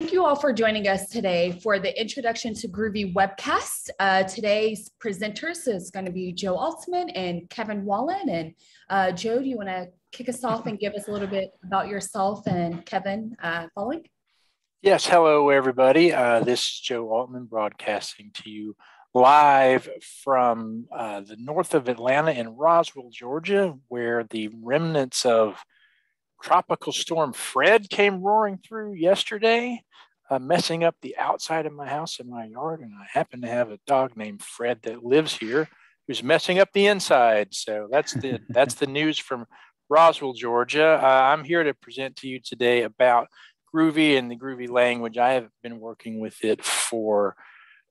Thank you all for joining us today for the Introduction to Groovy webcast. Uh, today's presenters is going to be Joe Altman and Kevin Wallen. And uh, Joe, do you want to kick us off and give us a little bit about yourself and Kevin uh, following? Yes, hello everybody. Uh, this is Joe Altman broadcasting to you live from uh, the north of Atlanta in Roswell, Georgia, where the remnants of Tropical Storm Fred came roaring through yesterday, uh, messing up the outside of my house and my yard. And I happen to have a dog named Fred that lives here who's messing up the inside. So that's the that's the news from Roswell, Georgia. Uh, I'm here to present to you today about Groovy and the Groovy language. I have been working with it for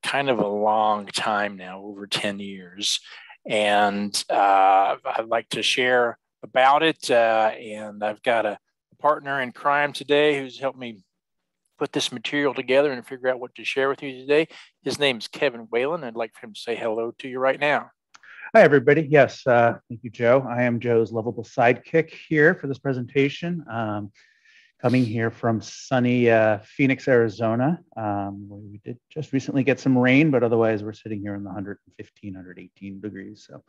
kind of a long time now, over 10 years. And uh, I'd like to share about it. Uh, and I've got a, partner in crime today who's helped me put this material together and figure out what to share with you today. His name is Kevin Whalen. I'd like for him to say hello to you right now. Hi, everybody. Yes, uh, thank you, Joe. I am Joe's lovable sidekick here for this presentation. Um, coming here from sunny uh, Phoenix, Arizona, um, we did just recently get some rain, but otherwise we're sitting here in the 115, 118 degrees. So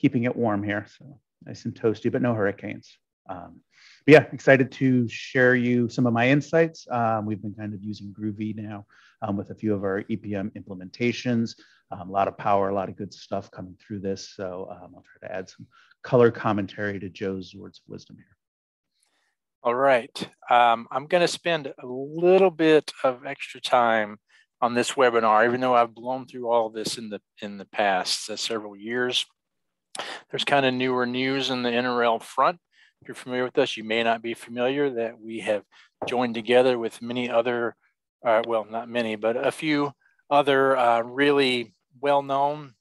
keeping it warm here. So nice and toasty, but no hurricanes. Um, yeah, excited to share you some of my insights. Um, we've been kind of using Groovy now um, with a few of our EPM implementations. Um, a lot of power, a lot of good stuff coming through this. So um, I'll try to add some color commentary to Joe's words of wisdom here. All right. Um, I'm going to spend a little bit of extra time on this webinar, even though I've blown through all this in the in the past uh, several years. There's kind of newer news in the Interrel front. If you're familiar with us, you may not be familiar that we have joined together with many other, uh, well, not many, but a few other uh, really well-known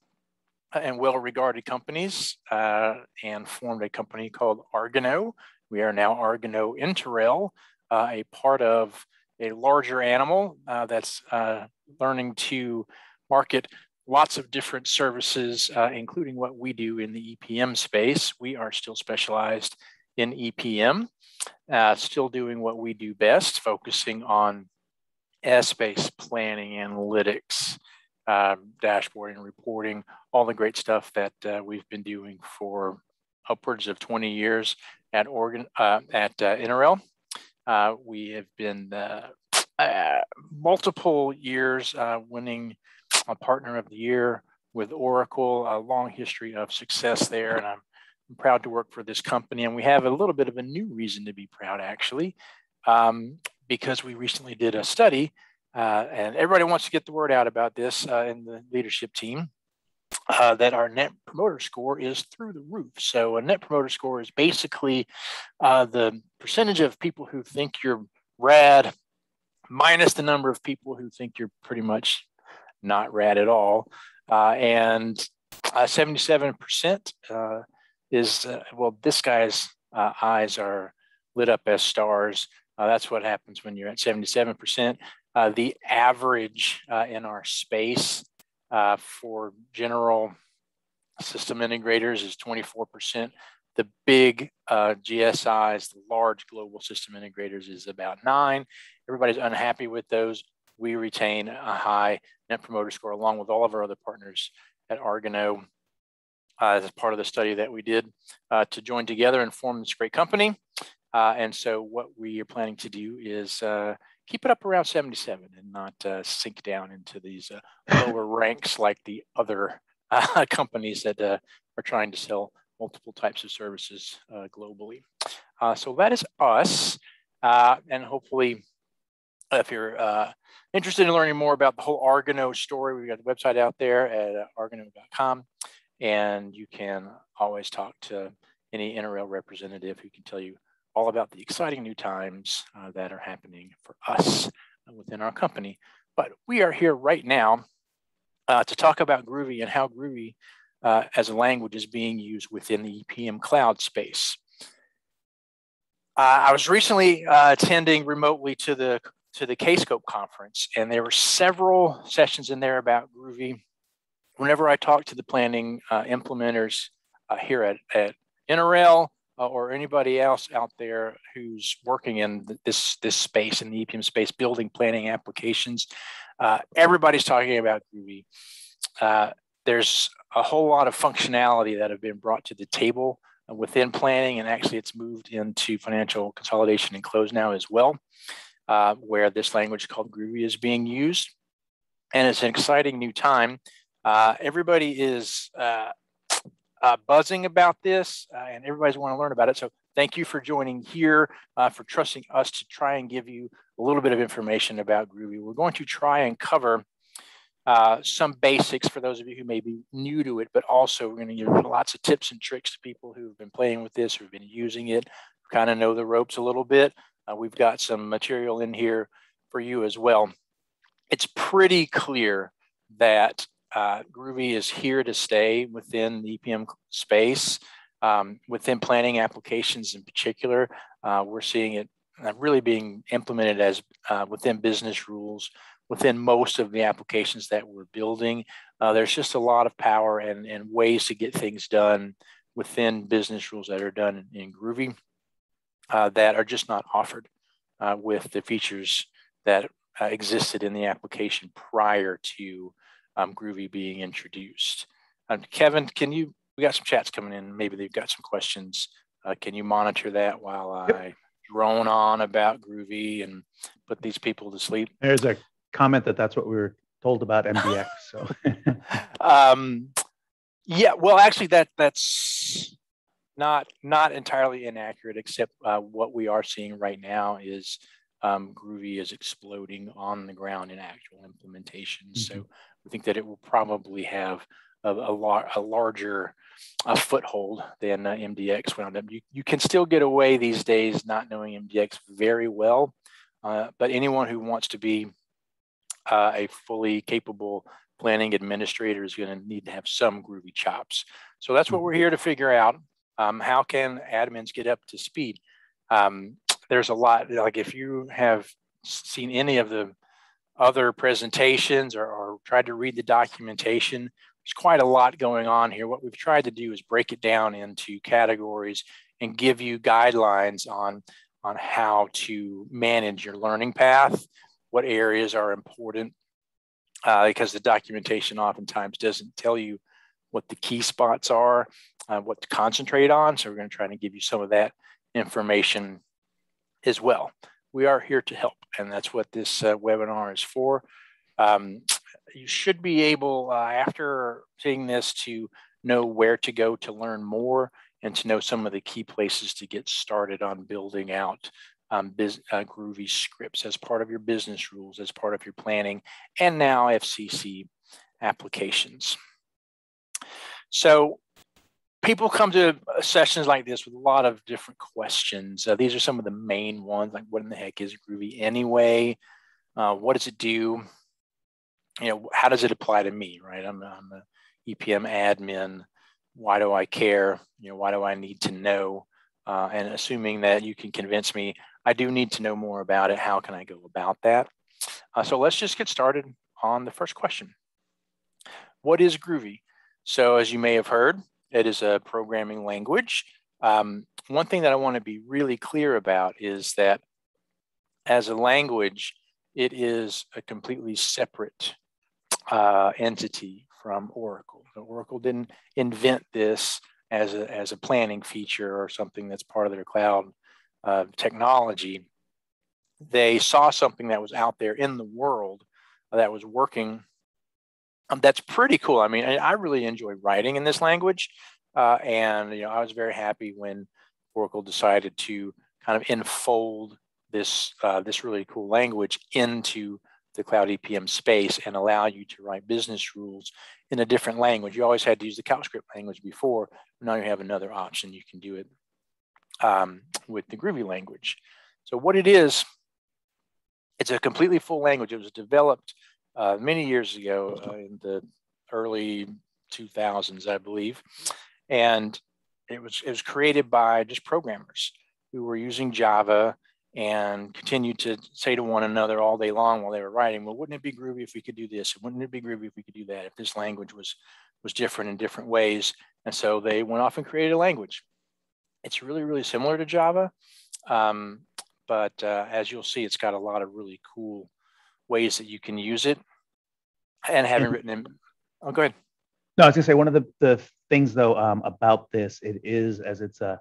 and well-regarded companies uh, and formed a company called Argano. We are now Argano Interrel, uh, a part of a larger animal uh, that's uh, learning to market lots of different services, uh, including what we do in the EPM space. We are still specialized in EPM, uh, still doing what we do best, focusing on Essbase planning, analytics, uh, dashboarding, reporting, all the great stuff that uh, we've been doing for upwards of 20 years at Argano uh, at uh, Interrel. we have been multiple years winning a partner of the year with Oracle, a long history of success there. And I'm, I'm proud to work for this company. And we have a little bit of a new reason to be proud, actually, um, because we recently did a study, uh, and everybody wants to get the word out about this uh, in the leadership team. Uh, that our net promoter score is through the roof. So, a net promoter score is basically uh, the percentage of people who think you're rad minus the number of people who think you're pretty much not rad at all. Uh, and uh, 77% uh, is, uh, well, this guy's uh, eyes are lit up as stars. that's what happens when you're at 77%. the average in our space for general system integrators is 24%. The big uh, GSIs, the large global system integrators, is about nine. Everybody's unhappy with those we retain a high net promoter score along with all of our other partners at Argano uh, as part of the study that we did uh, to join together and form this great company. Uh, and so what we are planning to do is uh, keep it up around 77 and not uh, sink down into these uh, lower ranks like the other companies that are trying to sell multiple types of services globally. so that is us. and hopefully, if you're interested in learning more about the whole Argano story, we've got the website out there at uh, argano.com. And you can always talk to any Interrel representative who can tell you all about the exciting new times uh, that are happening for us within our company. But we are here right now uh, to talk about Groovy and how Groovy uh, as a language is being used within the EPM cloud space. Uh, I was recently uh, attending remotely to the to the Kscope conference, and there were several sessions in there about Groovy. Whenever I talk to the planning uh, implementers uh, here at, at Interrel uh, or anybody else out there who's working in this this space in the EPM space, building planning applications, uh, everybody's talking about Groovy. Uh, there's a whole lot of functionality that have been brought to the table within planning, and actually it's moved into financial consolidation and close now as well, uh, where this language called Groovy is being used. And it's an exciting new time. Uh, everybody is uh, uh buzzing about this, uh, and everybody's want to learn about it. So thank you for joining here, uh, for trusting us to try and give you a little bit of information about Groovy. We're going to try and cover uh, some basics for those of you who may be new to it, but also we're going to give lots of tips and tricks to people who've been playing with this, who've been using it, kind of know the ropes a little bit. We've got some material in here for you as well. It's pretty clear that uh, Groovy is here to stay within the EPM space. Um, within planning applications in particular, uh, we're seeing it uh, really being implemented as uh, within business rules within most of the applications that we're building. Uh, there's just a lot of power and, and ways to get things done within business rules that are done in, Groovy uh, that are just not offered uh, with the features that existed in the application prior to um, Groovy being introduced. Um, Kevin, can you, we got some chats coming in, maybe they've got some questions. Uh, can you monitor that while yep. I drone on about Groovy and put these people to sleep? There's a comment that that's what we were told about MDX. So, um, yeah, well, actually, that that's not not entirely inaccurate. Except uh, what we are seeing right now is um, Groovy is exploding on the ground in actual implementation. Mm-hmm. So we think that it will probably have a, a, lar- a larger a foothold than uh, MDX wound up. You, you can still get away these days not knowing MDX very well, uh, but anyone who wants to be uh, a fully capable planning administrator is going to need to have some groovy chops. So that's what we're mm-hmm. here to figure out. Um, how can admins get up to speed? Um, there's a lot, like if you have seen any of the other presentations or, or tried to read the documentation, there's quite a lot going on here. What we've tried to do is break it down into categories and give you guidelines on, on how to manage your learning path what areas are important uh, because the documentation oftentimes doesn't tell you what the key spots are, uh, what to concentrate on. So we're going to try to give you some of that information as well. We are here to help, and that's what this uh, webinar is for. Um, you should be able, uh, after seeing this, to know where to go to learn more and to know some of the key places to get started on building out um, biz, uh, Groovy scripts as part of your business rules, as part of your planning, and now FCC applications. So people come to sessions like this with a lot of different questions. Uh, these are some of the main ones, like what in the heck is Groovy anyway? Uh, what does it do? You know, how does it apply to me, right? I'm, I'm a EPM admin. Why do I care? You know, why do I need to know? Uh, and assuming that you can convince me I do need to know more about it. How can I go about that? Uh, so let's just get started on the first question. What is Groovy? So as you may have heard, it is a programming language. Um, one thing that I want to be really clear about is that as a language, it is a completely separate uh, entity from Oracle. Oracle didn't invent this as a, as a planning feature or something that's part of their cloud uh, technology, they saw something that was out there in the world that was working. Um, that's pretty cool. I mean, I, I, really enjoy writing in this language, uh, and you know, I was very happy when Oracle decided to kind of enfold this uh, this really cool language into the cloud EPM space and allow you to write business rules in a different language. You always had to use the CalcScript language before. Now you have another option. You can do it um, with the Groovy language. So what it is, it's a completely full language. It was developed uh, many years ago uh, in the early 2000s, I believe, and it was it was created by just programmers who were using Java and continued to say to one another all day long while they were writing, well, wouldn't it be groovy if we could do this? Wouldn't it be groovy if we could do that? If this language was was different in different ways, and so they went off and created a language it's really, really similar to Java. Um, but uh, as you'll see, it's got a lot of really cool ways that you can use it. And having written in, oh, go ahead. No, I was gonna say one of the, the things though um, about this, it is as it's a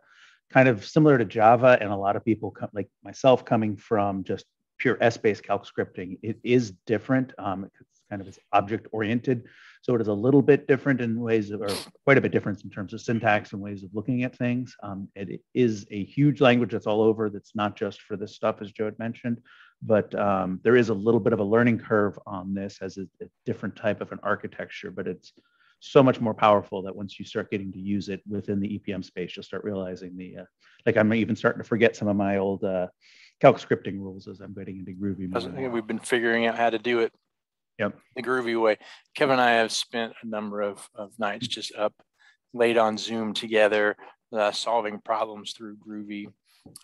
kind of similar to Java, and a lot of people come, like myself coming from just pure Essbase calc scripting, it is different. Um, it's kind of it's object oriented, so it is a little bit different in ways of, or quite a bit different in terms of syntax and ways of looking at things. Um, it is a huge language that's all over. That's not just for this stuff, as Joe had mentioned, but um, there is a little bit of a learning curve on this as a, a different type of an architecture, but it's so much more powerful that once you start getting to use it within the EPM space, you'll start realizing the, uh, like I'm even starting to forget some of my old uh, calc scripting rules as I'm getting into Groovy. More we've been figuring out how to do it yep. the Groovy way. Kevin and I have spent a number of, of nights just up late on Zoom together, uh, solving problems through Groovy.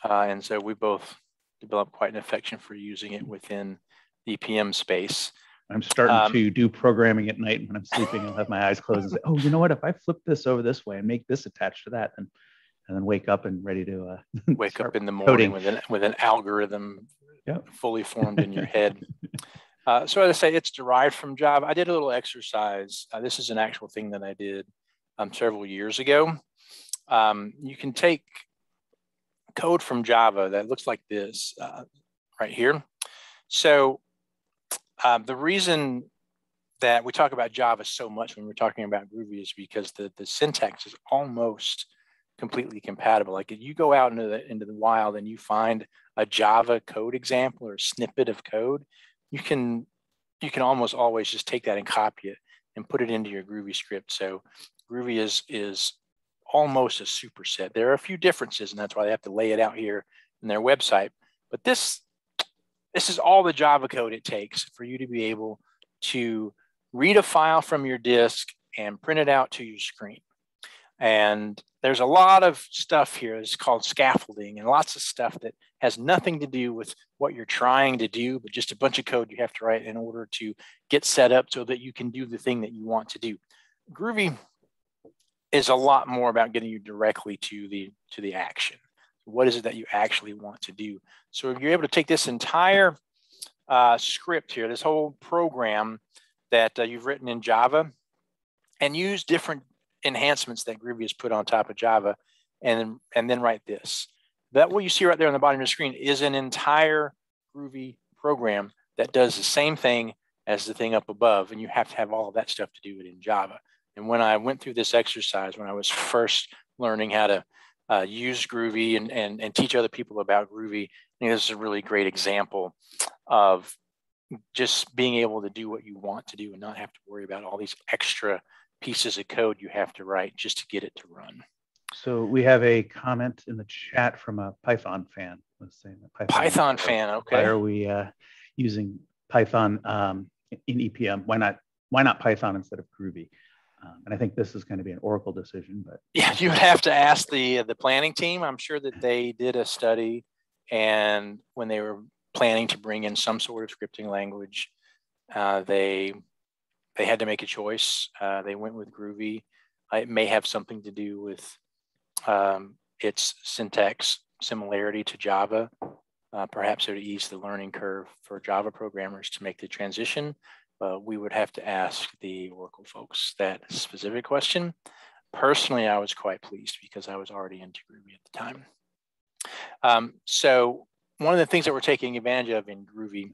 Uh, and so we both developed quite an affection for using it within the EPM space. I'm starting um, to do programming at night when I'm sleeping. I'll have my eyes closed and say, "Oh, you know what? If I flip this over this way and make this attached to that, and and then wake up and ready to uh, wake up in the morning coding. with an with an algorithm yep. fully formed in your head." Uh, so as I say, it's derived from Java. I did a little exercise. Uh, this is an actual thing that I did um, several years ago. Um, you can take code from Java that looks like this uh, right here. So um, the reason that we talk about Java so much when we're talking about Groovy is because the, the syntax is almost completely compatible. Like if you go out into the, into the wild and you find a Java code example or snippet of code, you can you can almost always just take that and copy it and put it into your Groovy script. So Groovy is is almost a superset. There are a few differences, and that's why they have to lay it out here in their website. But this this is all the Java code it takes for you to be able to read a file from your disk and print it out to your screen. And there's a lot of stuff here. It's called scaffolding and lots of stuff that has nothing to do with what you're trying to do, but just a bunch of code you have to write in order to get set up so that you can do the thing that you want to do. Groovy is a lot more about getting you directly to the to the action. What is it that you actually want to do? So if you're able to take this entire uh, script here, this whole program that uh, you've written in Java, and use different enhancements that Groovy has put on top of Java, and and then write this. That what you see right there on the bottom of the screen is an entire Groovy program that does the same thing as the thing up above, and you have to have all of that stuff to do it in Java. And when I went through this exercise, when I was first learning how to uh, use Groovy and, and, and teach other people about Groovy. I think this is a really great example of just being able to do what you want to do and not have to worry about all these extra pieces of code you have to write just to get it to run. So we have a comment in the chat from a Python fan. Let's say Python, Python fan. Okay. Why are we uh, using Python um, in EPM? Why not? Why not Python instead of Groovy? Um, and I think this is going to be an Oracle decision, but yeah, you would have to ask the the planning team. I'm sure that they did a study, and when they were planning to bring in some sort of scripting language, uh, they they had to make a choice. Uh, they went with Groovy. It may have something to do with um, its syntax similarity to Java. Uh, perhaps it would ease the learning curve for Java programmers to make the transition uh, we would have to ask the Oracle folks that specific question. Personally, I was quite pleased because I was already into Groovy at the time. Um, so one of the things that we're taking advantage of in Groovy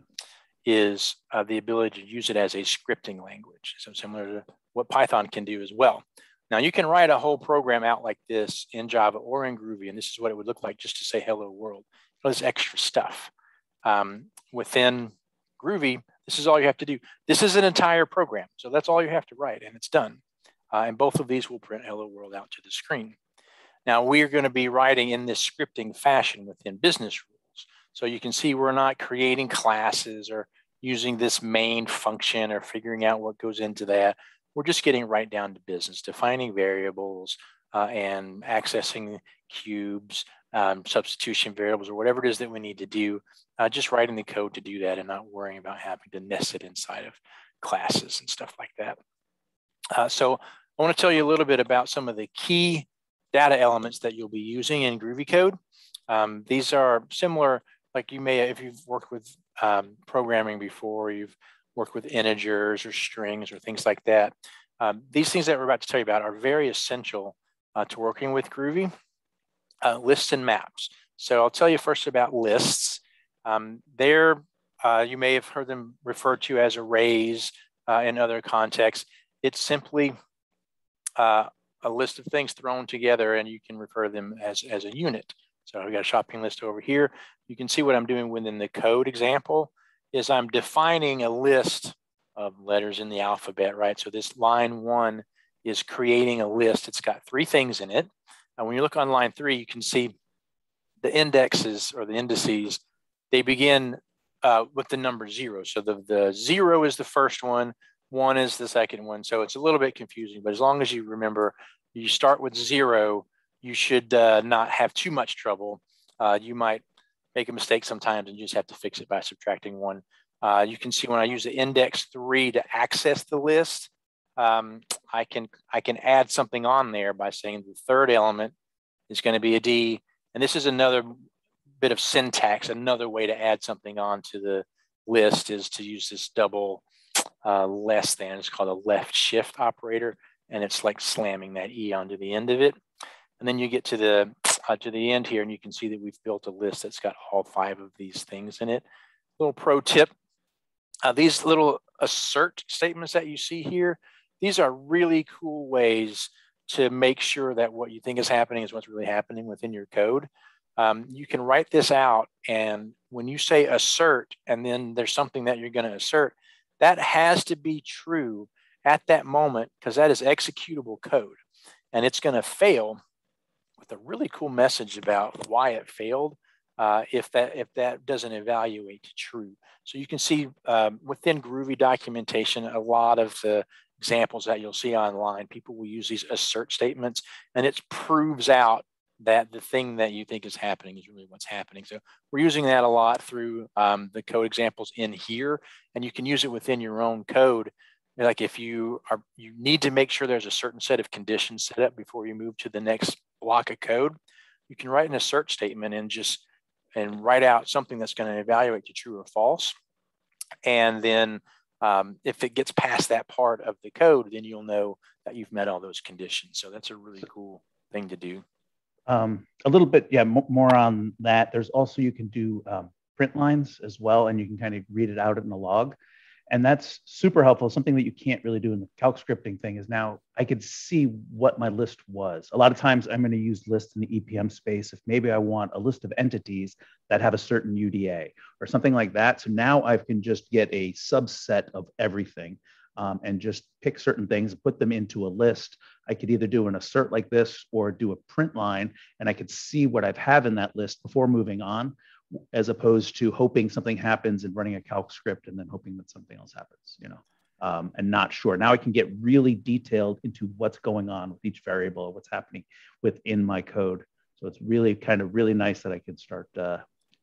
is uh, the ability to use it as a scripting language. So similar to what Python can do as well. Now you can write a whole program out like this in Java or in Groovy, and this is what it would look like just to say hello world. All this extra stuff. Um, within Groovy, this is all you have to do. This is an entire program. So that's all you have to write and it's done. Uh, and both of these will print hello world out to the screen. Now we're going to be writing in this scripting fashion within business rules. So you can see we're not creating classes or using this main function or figuring out what goes into that. We're just getting right down to business, defining variables uh, and accessing cubes, um, substitution variables, or whatever it is that we need to do uh, just writing the code to do that and not worrying about having to nest it inside of classes and stuff like that. Uh, so I want to tell you a little bit about some of the key data elements that you'll be using in Groovy code. Um, these are similar, like you may, if you've worked with um, programming before, you've worked with integers or strings or things like that. Um, these things that we're about to tell you about are very essential uh, to working with Groovy. Uh, lists and maps. So I'll tell you first about lists. Um, they're, uh, you may have heard them referred to as arrays uh, in other contexts. It's simply uh, a list of things thrown together and you can refer to them as, as a unit. So I've got a shopping list over here. You can see what I'm doing within the code example is I'm defining a list of letters in the alphabet, right? So this line one is creating a list. It's got three things in it. And when you look on line three, you can see the indexes or the indices, they begin uh, with the number zero. So the, the zero is the first one, one is the second one. So it's a little bit confusing, but as long as you remember, you start with zero, you should uh, not have too much trouble. Uh, you might make a mistake sometimes and you just have to fix it by subtracting one. Uh, you can see when I use the index three to access the list, um, I can I can add something on there by saying the third element is going to be a D. And this is another bit of syntax. Another way to add something onto the list is to use this double uh, less than. It's called a left shift operator, and it's like slamming that E onto the end of it. And then you get to the uh, to the end here, and you can see that we've built a list that's got all five of these things in it. Little pro tip: uh, these little assert statements that you see here, these are really cool ways to make sure that what you think is happening is what's really happening within your code. Um, you can write this out, and when you say assert, and then there's something that you're going to assert, that has to be true at that moment because that is executable code, and it's going to fail with a really cool message about why it failed. Uh, if that if that doesn't evaluate to true. So you can see um, within Groovy documentation, a lot of the examples that you'll see online, people will use these assert statements and it proves out that the thing that you think is happening is really what's happening. So we're using that a lot through um, the code examples in here, and you can use it within your own code. Like if you are, you need to make sure there's a certain set of conditions set up before you move to the next block of code. You can write an assert statement and just and write out something that's going to evaluate to true or false. And then um, if it gets past that part of the code, then you'll know that you've met all those conditions. So that's a really cool thing to do um, a little bit, yeah, more on that. There's also you can do um, print lines as well, and you can kind of read it out in the log. And that's super helpful. Something that you can't really do in the calc scripting thing is now I could see what my list was. A lot of times I'm going to use lists in the EPM space if maybe I want a list of entities that have a certain UDA or something like that. So now I can just get a subset of everything um, and just pick certain things put them into a list. I could either do an assert like this or do a print line, and I could see what I've have in that list before moving on, as opposed to hoping something happens and running a calc script and then hoping that something else happens, you know, um, and not sure. Now I can get really detailed into what's going on with each variable, what's happening within my code. So it's really kind of really nice that I can start uh,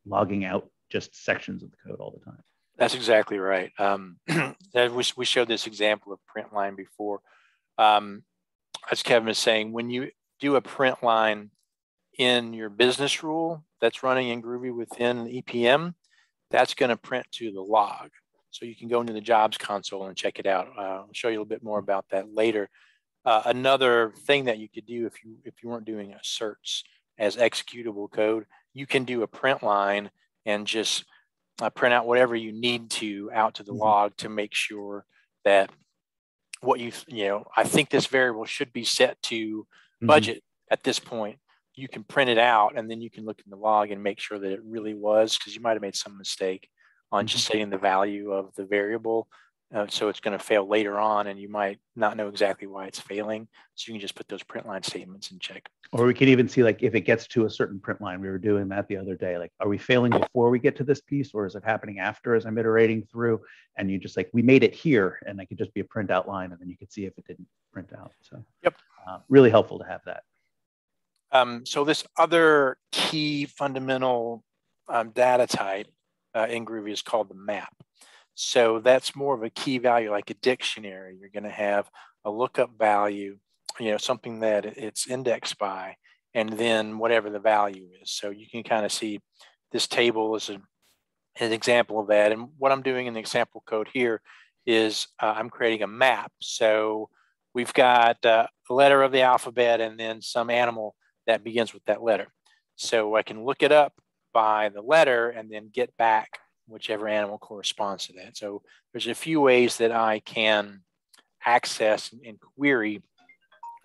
logging out just sections of the code all the time. That's exactly right. Um, we, we showed this example of print line before. Um, as Kevin is saying, when you do a print line in your business rule that's running in Groovy within EPM, that's going to print to the log. So you can go into the jobs console and check it out. Uh, I'll show you a little bit more about that later. Uh, another thing that you could do if you if you weren't doing asserts as executable code, you can do a print line and just uh, print out whatever you need to out to the mm-hmm. log to make sure that what you you know i think this variable should be set to mm-hmm. budget mm-hmm. at this point you can print it out and then you can look in the log and make sure that it really was because you might have made some mistake on mm-hmm. just setting the value of the variable uh, so it's going to fail later on and you might not know exactly why it's failing. So you can just put those print line statements and check. Or we can even see like if it gets to a certain print line, we were doing that the other day. Like, are we failing before we get to this piece or is it happening after as I'm iterating through? And you just like, we made it here and it could just be a print out line and then you could see if it didn't print out. So yep. Uh, really helpful to have that. Um, so this other key fundamental um, data type uh, in Groovy is called the map. So that's more of a key value, like a dictionary. You're going to have a lookup value, you know, something that it's indexed by, and then whatever the value is. So you can kind of see this table is a, an example of that. And what I'm doing in the example code here is uh, I'm creating a map. So we've got uh, a letter of the alphabet and then some animal that begins with that letter. So I can look it up by the letter and then get back whichever animal corresponds to that. So there's a few ways that I can access and query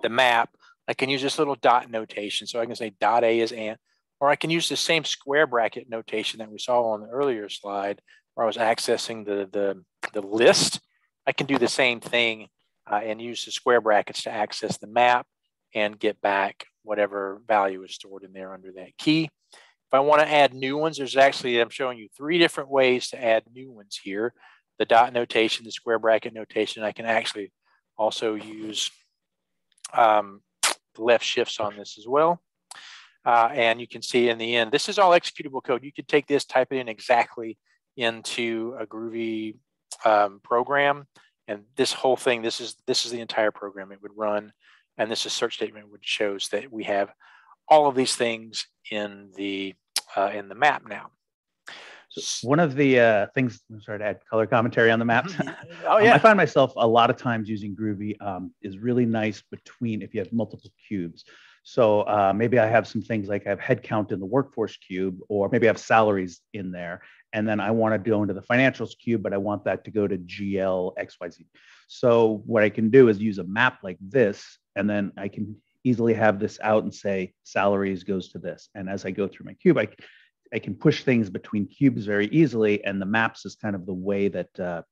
the map. I can use this little dot notation. So I can say dot A is ant, or I can use the same square bracket notation that we saw on the earlier slide where I was accessing the, the, the list. I can do the same thing uh, and use the square brackets to access the map and get back whatever value is stored in there under that key. If I want to add new ones, there's actually, I'm showing you three different ways to add new ones here. The dot notation, the square bracket notation. I can actually also use um, the left shifts on this as well. Uh, and you can see in the end, this is all executable code. You could take this, type it in exactly into a Groovy um, program. And this whole thing, this is this is the entire program it would run. And this is search statement which shows that we have all of these things in the uh, in the map now. So one of the uh, things, I'm sorry to add color commentary on the map. Mm-hmm. oh yeah, um, I find myself a lot of times using Groovy um, is really nice between if you have multiple cubes. So uh, maybe I have some things like I have headcount in the workforce cube, or maybe I have salaries in there, and then I want to go into the financials cube, but I want that to go to GL XYZ. So what I can do is use a map like this, and then I can easily have this out and say salaries goes to this. And as I go through my cube, I, I can push things between cubes very easily. And the maps is kind of the way that uh,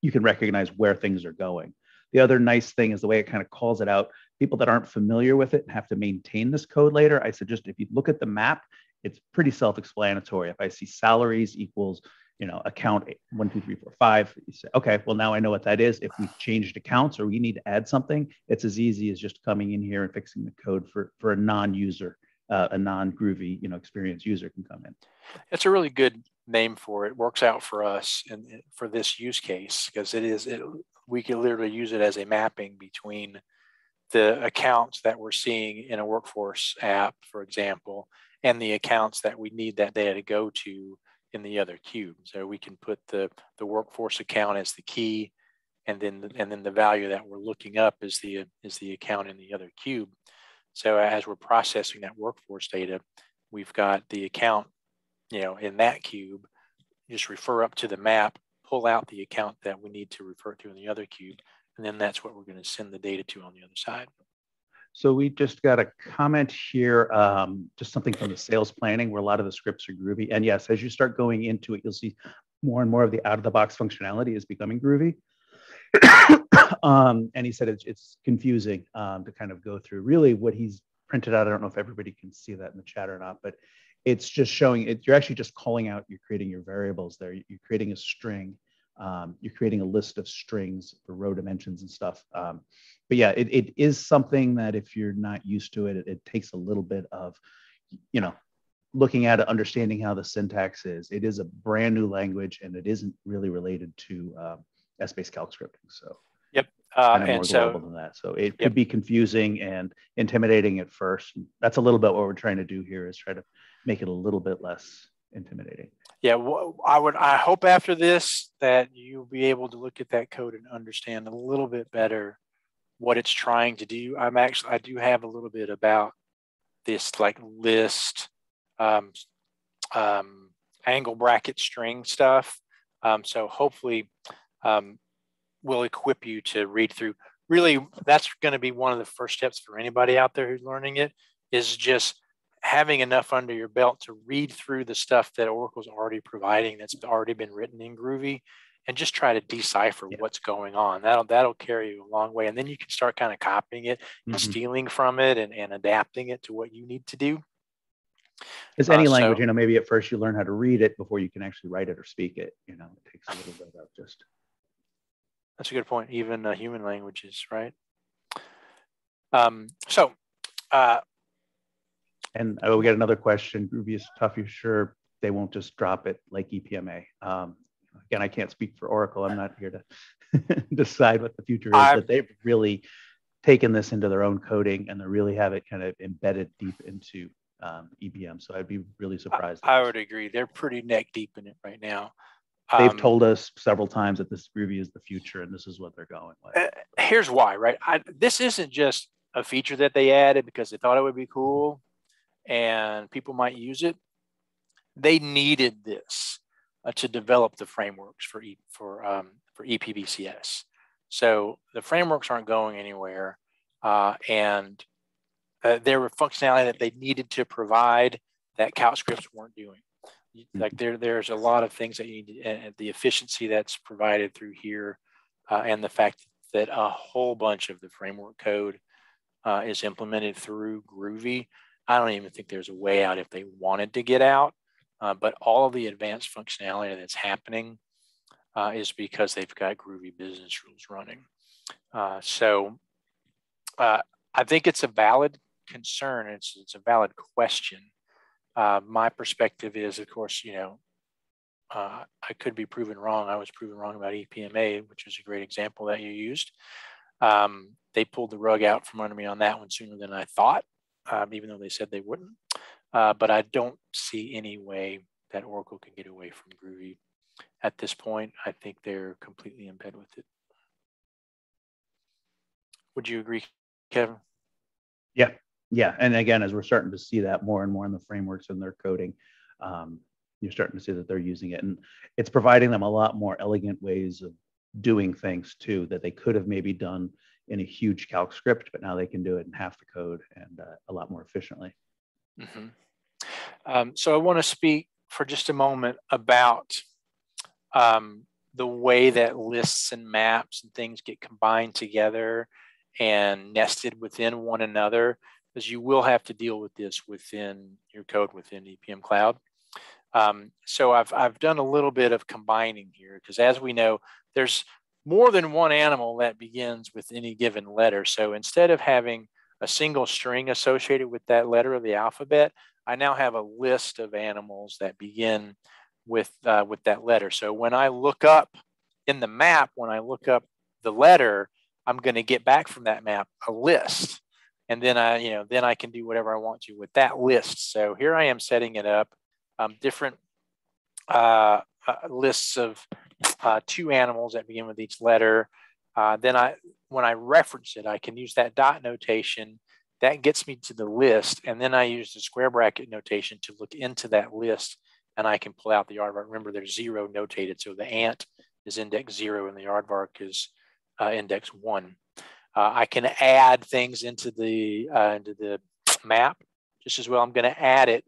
you can recognize where things are going. The other nice thing is the way it kind of calls it out. People that aren't familiar with it and have to maintain this code later. I suggest if you look at the map, it's pretty self-explanatory. If I see salaries equals you know, account one, two, three, four, five. You say, okay, well, now I know what that is. If we've changed accounts or we need to add something, it's as easy as just coming in here and fixing the code for, for a non-user, uh, a non-groovy, you know, experienced user can come in. It's a really good name for it. Works out for us and for this use case because it is, it, we can literally use it as a mapping between the accounts that we're seeing in a workforce app, for example, and the accounts that we need that data to go to in the other cube. So we can put the, the workforce account as the key, and then the, and then the value that we're looking up is the is the account in the other cube. So as we're processing that workforce data, we've got the account, you know, in that cube. Just refer up to the map, pull out the account that we need to refer to in the other cube, and then that's what we're going to send the data to on the other side. So we just got a comment here, um, just something from the sales planning where a lot of the scripts are groovy. And yes, as you start going into it, you'll see more and more of the out of the box functionality is becoming groovy. um, and he said it's, it's confusing um, to kind of go through. Really, what he's printed out, I don't know if everybody can see that in the chat or not, but it's just showing it. You're actually just calling out, you're creating your variables there. You're creating a string um, you're creating a list of strings for row dimensions and stuff. Um, but yeah, it, it is something that if you're not used to it, it, it, takes a little bit of, you know, looking at it, understanding how the syntax is. It is a brand new language and it isn't really related to uh, Essbase calc scripting. So yep, uh, and so than that. So it yep. could be confusing and intimidating at first. That's a little bit what we're trying to do here is try to make it a little bit less intimidating. Yeah, I would. I hope after this that you'll be able to look at that code and understand a little bit better what it's trying to do. I'm actually. I do have a little bit about this like list, um, um, angle bracket string stuff. Um, so hopefully, um, will equip you to read through. Really, that's going to be one of the first steps for anybody out there who's learning it. Is just having enough under your belt to read through the stuff that Oracle's already providing that's already been written in Groovy and just try to decipher yeah. what's going on. That'll that'll carry you a long way. And then you can start kind of copying it and mm-hmm. stealing from it and, and adapting it to what you need to do. As any uh, language, so, you know, maybe at first you learn how to read it before you can actually write it or speak it. You know, it takes a little bit of just. That's a good point. Even uh, human languages, right? Um, so, uh, and oh, we got another question. Groovy is tough. You sure they won't just drop it like EPMA? Um, again, I can't speak for Oracle. I'm not here to decide what the future is, I, but they've really taken this into their own coding and they really have it kind of embedded deep into um, EPM. So I'd be really surprised. I, I would agree. They're pretty neck deep in it right now. They've um, told us several times that this Groovy is the future and this is what they're going with. Uh, here's why, right? I, this isn't just a feature that they added because they thought it would be cool and people might use it. They needed this uh, to develop the frameworks for e, for um, for EPBCS. So the frameworks aren't going anywhere, uh, and uh, there were functionality that they needed to provide that CalcScripts weren't doing. Mm-hmm. Like there, there's a lot of things that you need, to, and the efficiency that's provided through here, uh, and the fact that a whole bunch of the framework code uh, is implemented through Groovy. I don't even think there's a way out if they wanted to get out. Uh, but all of the advanced functionality that's happening uh, is because they've got Groovy business rules running. Uh, so uh, I think it's a valid concern. It's, it's a valid question. Uh, my perspective is, of course, you know, uh, I could be proven wrong. I was proven wrong about EPMA, which is a great example that you used. Um, they pulled the rug out from under me on that one sooner than I thought, um, even though they said they wouldn't. Uh, but I don't see any way that Oracle can get away from Groovy at this point. I think they're completely in bed with it. Would you agree, Kevin? Yeah, yeah. And again, as we're starting to see that more and more in the frameworks and their coding, um, you're starting to see that they're using it. And it's providing them a lot more elegant ways of doing things too that they could have maybe done in a huge calc script, but now they can do it in half the code and uh, a lot more efficiently. Mm-hmm. Um, so I want to speak for just a moment about um, the way that lists and maps and things get combined together and nested within one another, because you will have to deal with this within your code within EPM Cloud. Um, so I've, I've done a little bit of combining here because as we know, there's more than one animal that begins with any given letter. So instead of having a single string associated with that letter of the alphabet, I now have a list of animals that begin with, uh, with that letter. So when I look up in the map, when I look up the letter, I'm going to get back from that map a list. And then I, you know, then I can do whatever I want to with that list. So here I am setting it up, um, different uh, uh, lists of uh, two animals that begin with each letter. Uh, then I, when I reference it, I can use that dot notation. That gets me to the list. And then I use the square bracket notation to look into that list and I can pull out the aardvark. Remember, there's zero notated. So the ant is index zero and the aardvark is uh, index one. Uh, I can add things into the, uh, into the map just as well. I'm going to add it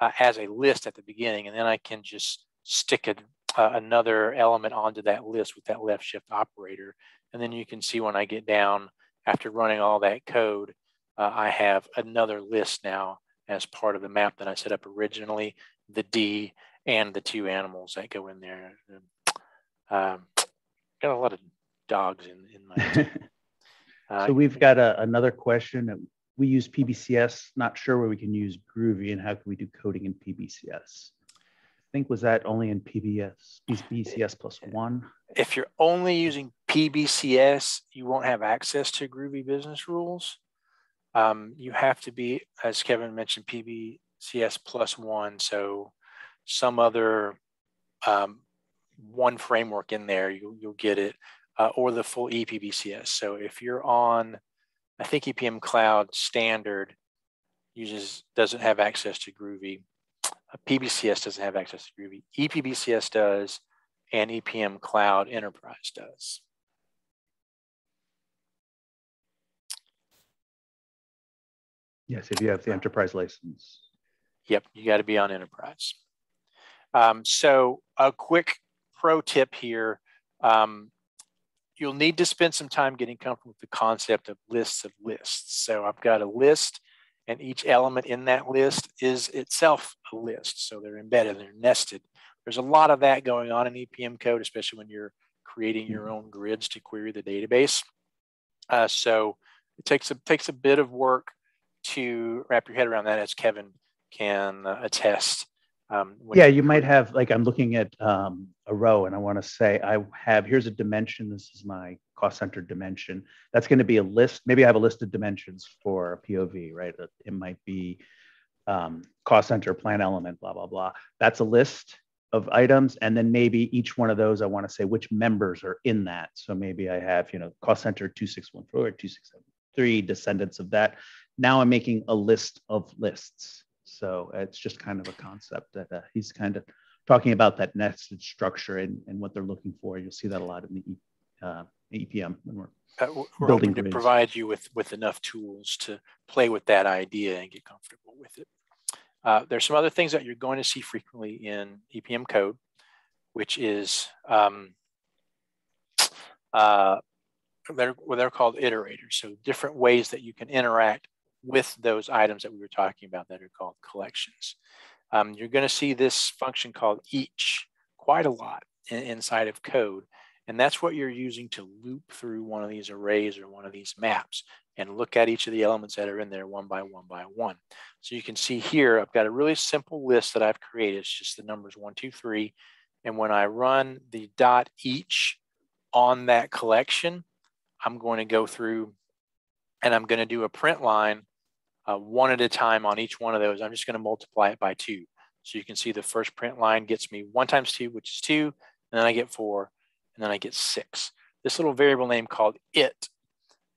uh, as a list at the beginning, and then I can just stick a, uh, another element onto that list with that left shift operator. And then you can see when I get down after running all that code, uh, I have another list now as part of the map that I set up originally, the D and the two animals that go in there. Um, got a lot of dogs in, in my. uh, so we've got a, another question. We use PBCS, not sure where we can use Groovy and how can we do coding in PBCS? Think was that only in PBS, PBCS plus one? If you're only using PBCS, you won't have access to Groovy business rules. Um, you have to be, as Kevin mentioned, PBCS plus one. So some other um, one framework in there, you, you'll get it, uh, or the full ePBCS. So if you're on, I think EPM Cloud standard uses doesn't have access to Groovy. PBCS doesn't have access to Groovy. ePBCS does, and EPM Cloud Enterprise does. Yes, if you have the enterprise license. Yep, you got to be on enterprise. Um, so a quick pro tip here. Um, you'll need to spend some time getting comfortable with the concept of lists of lists. So I've got a list and each element in that list is itself a list. So they're embedded, they're nested. There's a lot of that going on in EPM code, especially when you're creating your mm-hmm. own grids to query the database. Uh, so it takes a, takes a bit of work to wrap your head around that as Kevin can uh, attest. Um, Yeah, you might have, like, I'm looking at um, a row and I want to say, I have, here's a dimension. This is my cost center dimension. That's going to be a list. Maybe I have a list of dimensions for a POV, right? It- might be um, cost center, plan element, blah, blah, blah. That's a list of items. And then maybe each one of those, I want to say which members are in that. So maybe I have, you know, cost center 2614, 2673, descendants of that. Now I'm making a list of lists. So it's just kind of a concept that uh, he's kind of talking about that nested structure and, and what they're looking for. You'll see that a lot in the uh, EPM when we're Uh, We're building to provide you with, with enough tools to play with that idea and get comfortable with it. Uh, there's some other things that you're going to see frequently in EPM code, which is um, uh, they're, well, they're called iterators. So different ways that you can interact with those items that we were talking about that are called collections. Um, you're going to see this function called each quite a lot in, inside of code. And that's what you're using to loop through one of these arrays or one of these maps and look at each of the elements that are in there one by one by one. So you can see here, I've got a really simple list that I've created. It's just the numbers one, two, three. And when I run the dot each on that collection, I'm going to go through and I'm going to do a print line uh, one at a time on each one of those. I'm just going to multiply it by two. So you can see the first print line gets me one times two, which is two, and then I get four, and then I get six. This little variable name called it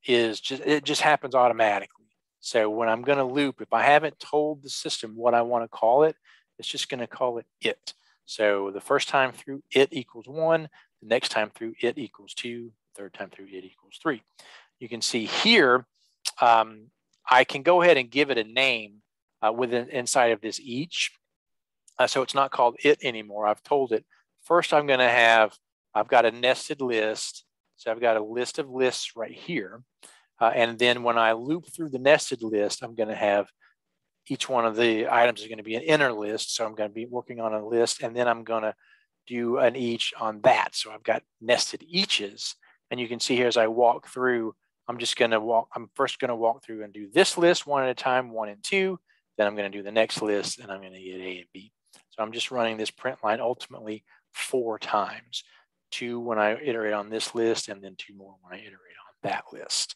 is just, it just happens automatically. So when I'm going to loop, if I haven't told the system what I want to call it, it's just going to call it it. So the first time through it equals one, the next time through it equals two, third time through it equals three. You can see here, um, I can go ahead and give it a name uh, within inside of this each. Uh, so it's not called it anymore. I've told it first I'm going to have, I've got a nested list. So I've got a list of lists right here. Uh, and then when I loop through the nested list, I'm going to have each one of the items is going to be an inner list. So I'm going to be working on a list and then I'm going to do an each on that. So I've got nested eaches. And you can see here as I walk through, I'm just going to walk, I'm first going to walk through and do this list one at a time, one and two. Then I'm going to do the next list and I'm going to get A and B. So I'm just running this print line ultimately four times. Two when I iterate on this list and then two more when I iterate on that list.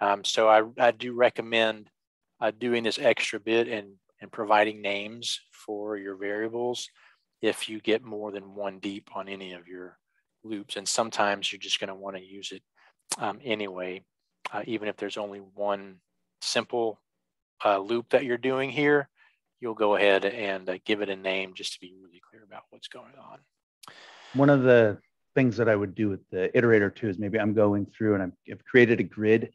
Um, so I, I do recommend uh, doing this extra bit and, and providing names for your variables if you get more than one deep on any of your loops. And sometimes you're just going to want to use it um, anyway, uh, even if there's only one simple uh, loop that you're doing here, you'll go ahead and uh, give it a name just to be really clear about what's going on. One of the things that I would do with the iterator too is maybe I'm going through and I've created a grid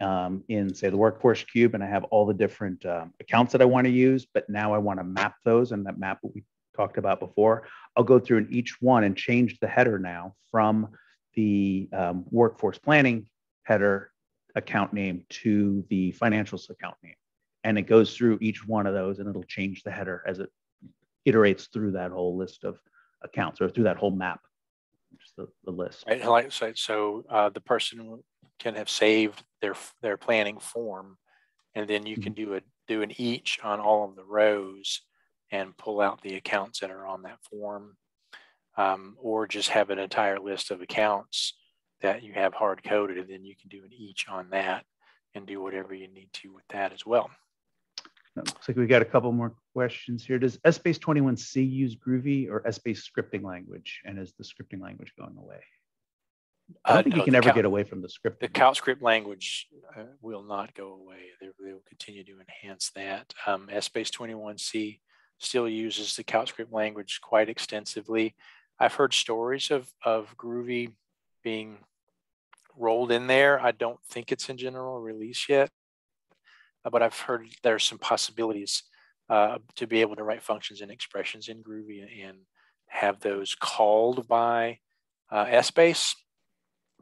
um, in say the workforce cube and I have all the different um, accounts that I want to use, but now I want to map those and that map what we talked about before. I'll go through in each one and change the header now from the um, workforce planning header account name to the financials account name. And it goes through each one of those and it'll change the header as it iterates through that whole list of accounts or through that whole map, just the, the list. Right, like so, so uh, the person can have saved their their planning form, and then you can do a do an each on all of the rows and pull out the accounts that are on that form, um, or just have an entire list of accounts that you have hard coded, and then you can do an each on that and do whatever you need to with that as well. Looks like we got a couple more questions here. Does Essbase 21C use Groovy or Essbase scripting language? And is the scripting language going away? I don't Uh, think no, you can ever get away from the script. The CalcScript language uh, will not go away. They, they will continue to enhance that. Um, Essbase 21C still uses the CalcScript language quite extensively. I've heard stories of, of Groovy being rolled in there. I don't think it's in general release yet, uh, but I've heard there's some possibilities uh, to be able to write functions and expressions in Groovy and have those called by uh, Essbase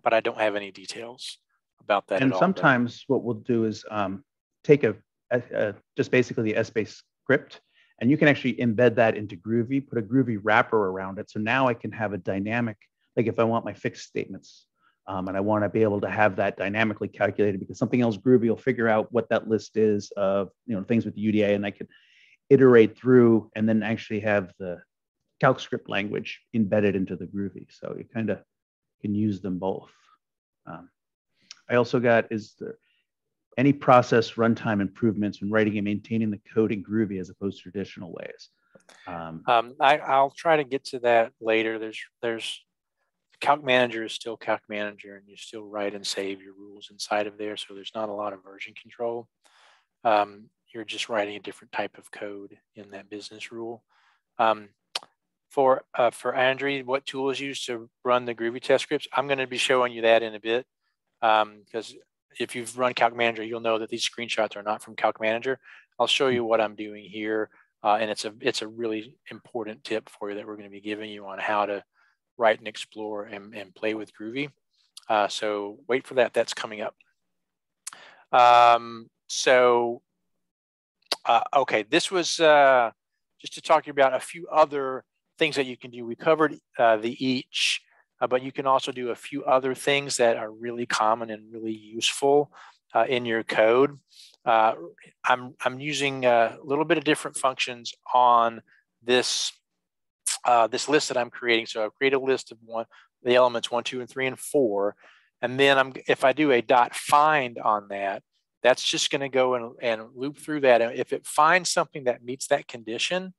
but I don't have any details about that and at all. sometimes what we'll do is um, take a, a, a- just basically the Essbase script, and you can actually embed that into Groovy, put a Groovy wrapper around it. So now I can have a dynamic, like if I want my fixed statements, um, and I want to be able to have that dynamically calculated because something else Groovy will figure out what that list is of you know things with the UDA, and I can iterate through and then actually have the calc script language embedded into the Groovy. So you kind of can use them both. Um, I also got is there any process runtime improvements when writing and maintaining the code in Groovy as opposed to traditional ways? Um, um, I, I'll try to get to that later. There's there's Calc Manager is still Calc Manager, and you still write and save your rules inside of there. So there's not a lot of version control. Um, you're just writing a different type of code in that business rule. Um, for uh, for Andrew, what tool is used to run the Groovy test scripts? I'm going to be showing you that in a bit because um, if you've run Calc Manager, you'll know that these screenshots are not from Calc Manager. I'll show you what I'm doing here, uh, and it's a it's a really important tip for you that we're going to be giving you on how to write and explore and, and play with Groovy. Uh, so wait for that. That's coming up. Um, so uh, okay, this was uh, just to talk to you about a few other things that you can do. We covered uh, the each uh, but you can also do a few other things that are really common and really useful uh, in your code. I'm, I'm using a little bit of different functions on this, uh, this list that I'm creating. So I've created a list of one, the elements one, two, and three, and four. And then I'm, if I do a dot find on that, that's just going to go and, and loop through that. And if it finds something that meets that condition,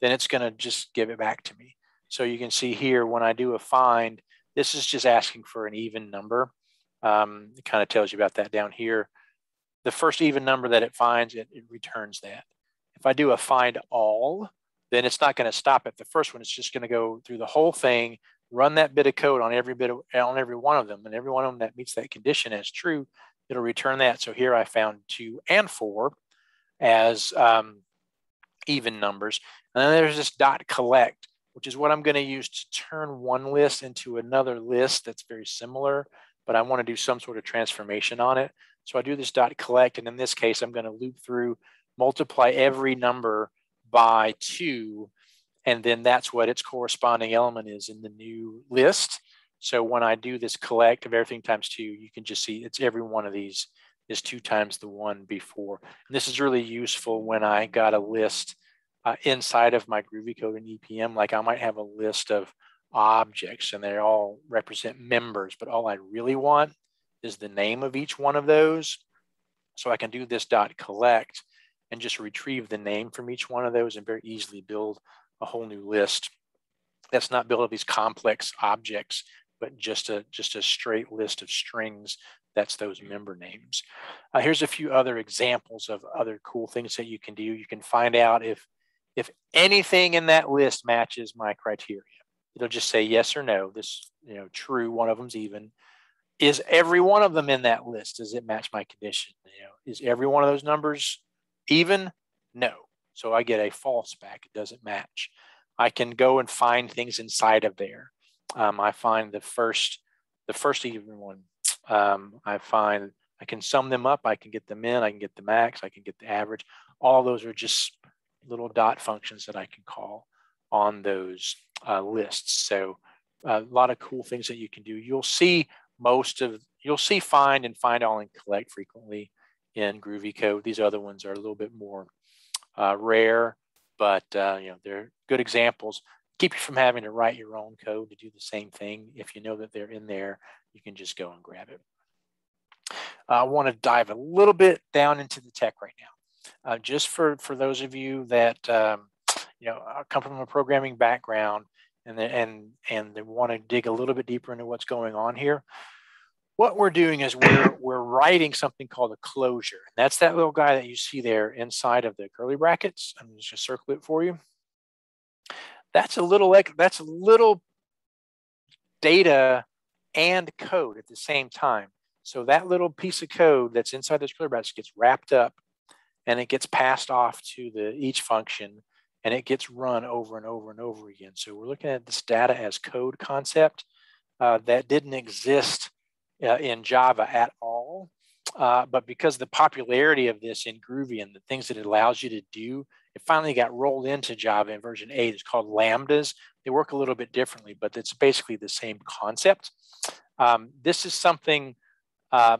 then it's going to just give it back to me. So you can see here when I do a find, this is just asking for an even number. Um, it kind of tells you about that down here. The first even number that it finds, it, it returns that. If I do a find all, then it's not going to stop at the first one. It's just going to go through the whole thing, run that bit of code on every bit of, on every one of them, and every one of them that meets that condition as true, it'll return that. So here I found two and four as um, even numbers. And then there's this dot collect which is what I'm going to use to turn one list into another list that's very similar, but I want to do some sort of transformation on it. So I do this dot collect, and in this case, I'm going to loop through, multiply every number by two, and then that's what its corresponding element is in the new list. So when I do this collect of everything times two, you can just see it's every one of these is two times the one before. And this is really useful when I got a list uh, inside of my Groovy code and EPM, like I might have a list of objects and they all represent members, but all I really want is the name of each one of those. So I can do this dot collect and just retrieve the name from each one of those and very easily build a whole new list. That's not built build these complex objects, but just a just a straight list of strings. That's those member names. Uh, here's a few other examples of other cool things that you can do. You can find out if if anything in that list matches my criteria, it'll just say yes or no. This, you know, true, one of them's even. Is every one of them in that list? Does it match my condition? You know, is every one of those numbers even? No. So I get a false back. It doesn't match. I can go and find things inside of there. Um, I find the first, the first even one. Um, I find I can sum them up. I can get them in. I can get the max. I can get the average. All those are just little dot functions that I can call on those uh, lists. So a lot of cool things that you can do. You'll see most of, you'll see find and find all and collect frequently in Groovy code. These other ones are a little bit more uh, rare, but uh, you know they're good examples. Keep you from having to write your own code to do the same thing. If you know that they're in there, you can just go and grab it. I want to dive a little bit down into the tech right now uh, just for, for those of you that, um, you know, come from a programming background and, and, and they want to dig a little bit deeper into what's going on here. What we're doing is we're, we're writing something called a closure. And that's that little guy that you see there inside of the curly brackets. I'm just gonna circle it for you. That's a little, that's a little data and code at the same time. So that little piece of code that's inside those curly brackets gets wrapped up and it gets passed off to the each function and it gets run over and over and over again. So we're looking at this data as code concept uh, that didn't exist uh, in Java at all. Uh, but because the popularity of this in Groovy and the things that it allows you to do, it finally got rolled into Java in version 8. It's called Lambdas. They work a little bit differently, but it's basically the same concept. Um, this is something uh,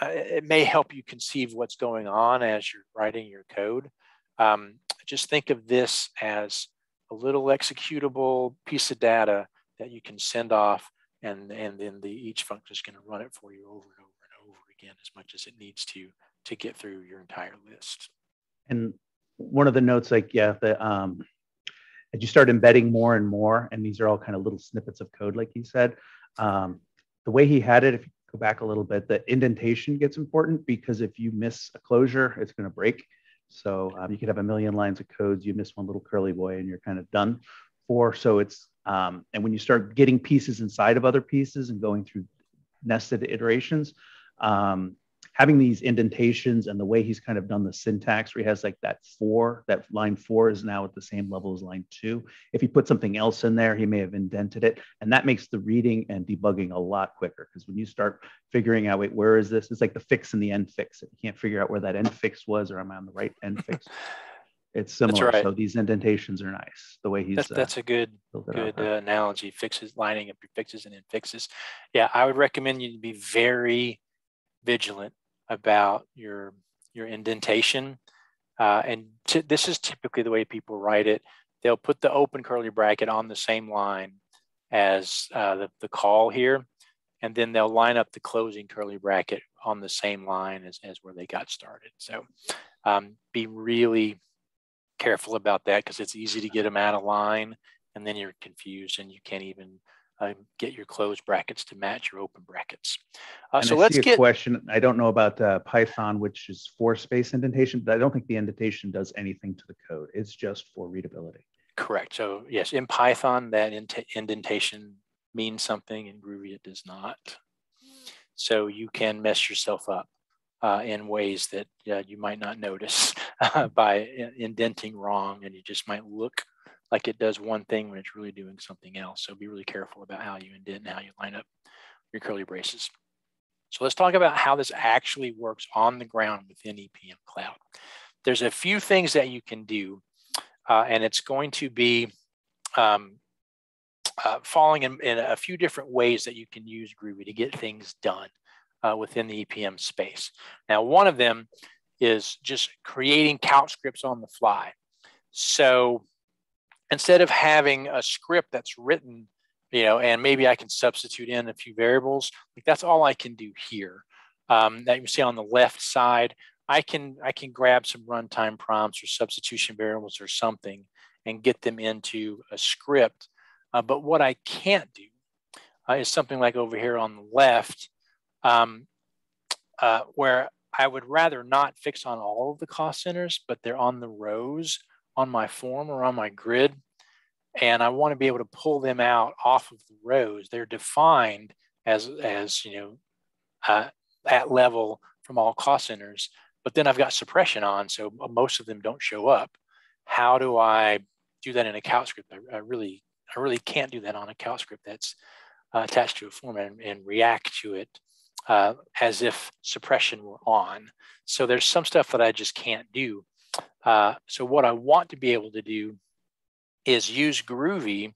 uh, it may help you conceive what's going on as you're writing your code. Um, just think of this as a little executable piece of data that you can send off and, and then the each function is going to run it for you over and over and over again as much as it needs to to get through your entire list. And one of the notes, like, yeah, the um, as you start embedding more and more, and these are all kind of little snippets of code, like he said, um, the way he had it, if you go back a little bit, the indentation gets important because if you miss a closure, it's going to break. So um, you could have a million lines of codes, you miss one little curly boy, and you're kind of done So it's um, and when you start getting pieces inside of other pieces and going through nested iterations, um, having these indentations and the way he's kind of done the syntax where he has like that four, that line four is now at the same level as line two. If he put something else in there, he may have indented it. And that makes the reading and debugging a lot quicker because when you start figuring out, wait, where is this? It's like the fix and the end fix. If you can't figure out where that end fix was or am I on the right end fix? It's similar. Right. So these indentations are nice. The way he's that's, that's uh, a good good uh, analogy. Fixes lining up your fixes and then fixes. Yeah, I would recommend you to be very vigilant about your your indentation. Uh, and t- this is typically the way people write it. They'll put the open curly bracket on the same line as uh, the, the call here, and then they'll line up the closing curly bracket on the same line as, as where they got started. So um, be really careful about that because it's easy to get them out of line and then you're confused and you can't even uh, get your closed brackets to match your open brackets. Uh, so let's get a question. I don't know about uh, Python, which is for space indentation, but I don't think the indentation does anything to the code. It's just for readability. Correct. So yes, in Python, that indentation means something. In Groovy, it does not. So you can mess yourself up uh, in ways that uh, you might not notice by indenting wrong, and you just might look like it does one thing when it's really doing something else. So be really careful about how you indent and how you line up your curly braces. So let's talk about how this actually works on the ground within EPM Cloud. There's a few things that you can do, uh, and it's going to be um, uh, falling in, in, a few different ways that you can use Groovy to get things done uh, within the EPM space. Now, one of them is just creating calc scripts on the fly. So instead of having a script that's written, you know, and maybe I can substitute in a few variables, like that's all I can do here. Um, that you see on the left side, I can I can grab some runtime prompts or substitution variables or something and get them into a script. Uh, but what I can't do uh, is something like over here on the left, um, uh, where I would rather not fix on all of the cost centers, but they're on the rows on my form or on my grid. And I want to be able to pull them out off of the rows. They're defined as, as you know, uh, at level from all cost centers, but then I've got suppression on, so most of them don't show up. How do I do that in a calc script? I, I really, I really can't do that on a calc script that's uh, attached to a form and, and react to it uh, as if suppression were on. So there's some stuff that I just can't do. Uh, so what I want to be able to do is use Groovy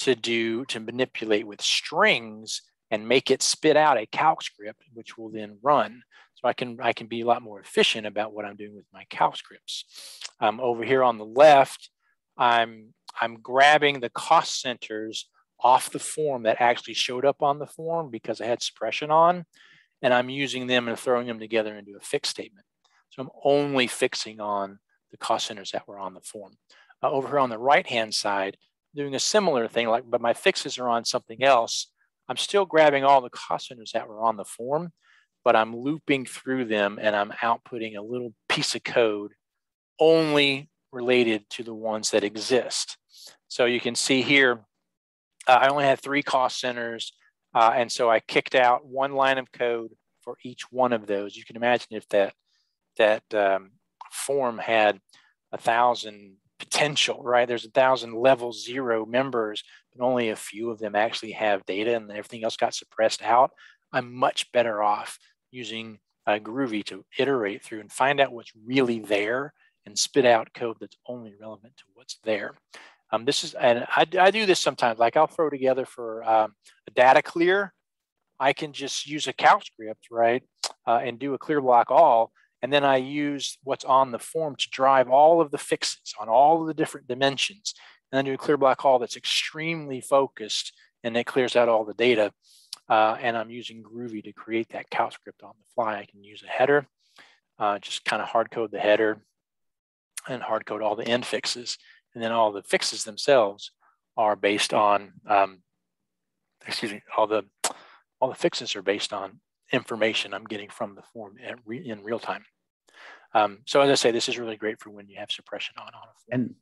to do to manipulate with strings and make it spit out a calc script, which will then run. So I can I can be a lot more efficient about what I'm doing with my calc scripts. Um, over here on the left, I'm I'm grabbing the cost centers off the form that actually showed up on the form because I had suppression on, and I'm using them and throwing them together into a fix statement. So I'm only fixing on the cost centers that were on the form. Uh, over here on the right-hand side, doing a similar thing, like but my fixes are on something else. I'm still grabbing all the cost centers that were on the form, but I'm looping through them and I'm outputting a little piece of code only related to the ones that exist. So you can see here, uh, I only had three cost centers. Uh, and so I kicked out one line of code for each one of those. You can imagine if that, that um, form had a thousand potential, right? There's a thousand level zero members, but only a few of them actually have data and everything else got suppressed out. I'm much better off using uh, Groovy to iterate through and find out what's really there and spit out code that's only relevant to what's there. Um, this is, and I, I, do this sometimes, like I'll throw together for um, a data clear. I can just use a calc script, right? Uh, and do a clear block all, And then I use what's on the form to drive all of the fixes on all of the different dimensions. And then do a clear block all that's extremely focused and it clears out all the data. Uh, and I'm using Groovy to create that calc script on the fly. I can use a header, uh, just kind of hard code the header and hard code all the end fixes. And then all the fixes themselves are based on, um, excuse me, all the all the fixes are based on information I'm getting from the form in real time. Um, so as I say, this is really great for when you have suppression on on. And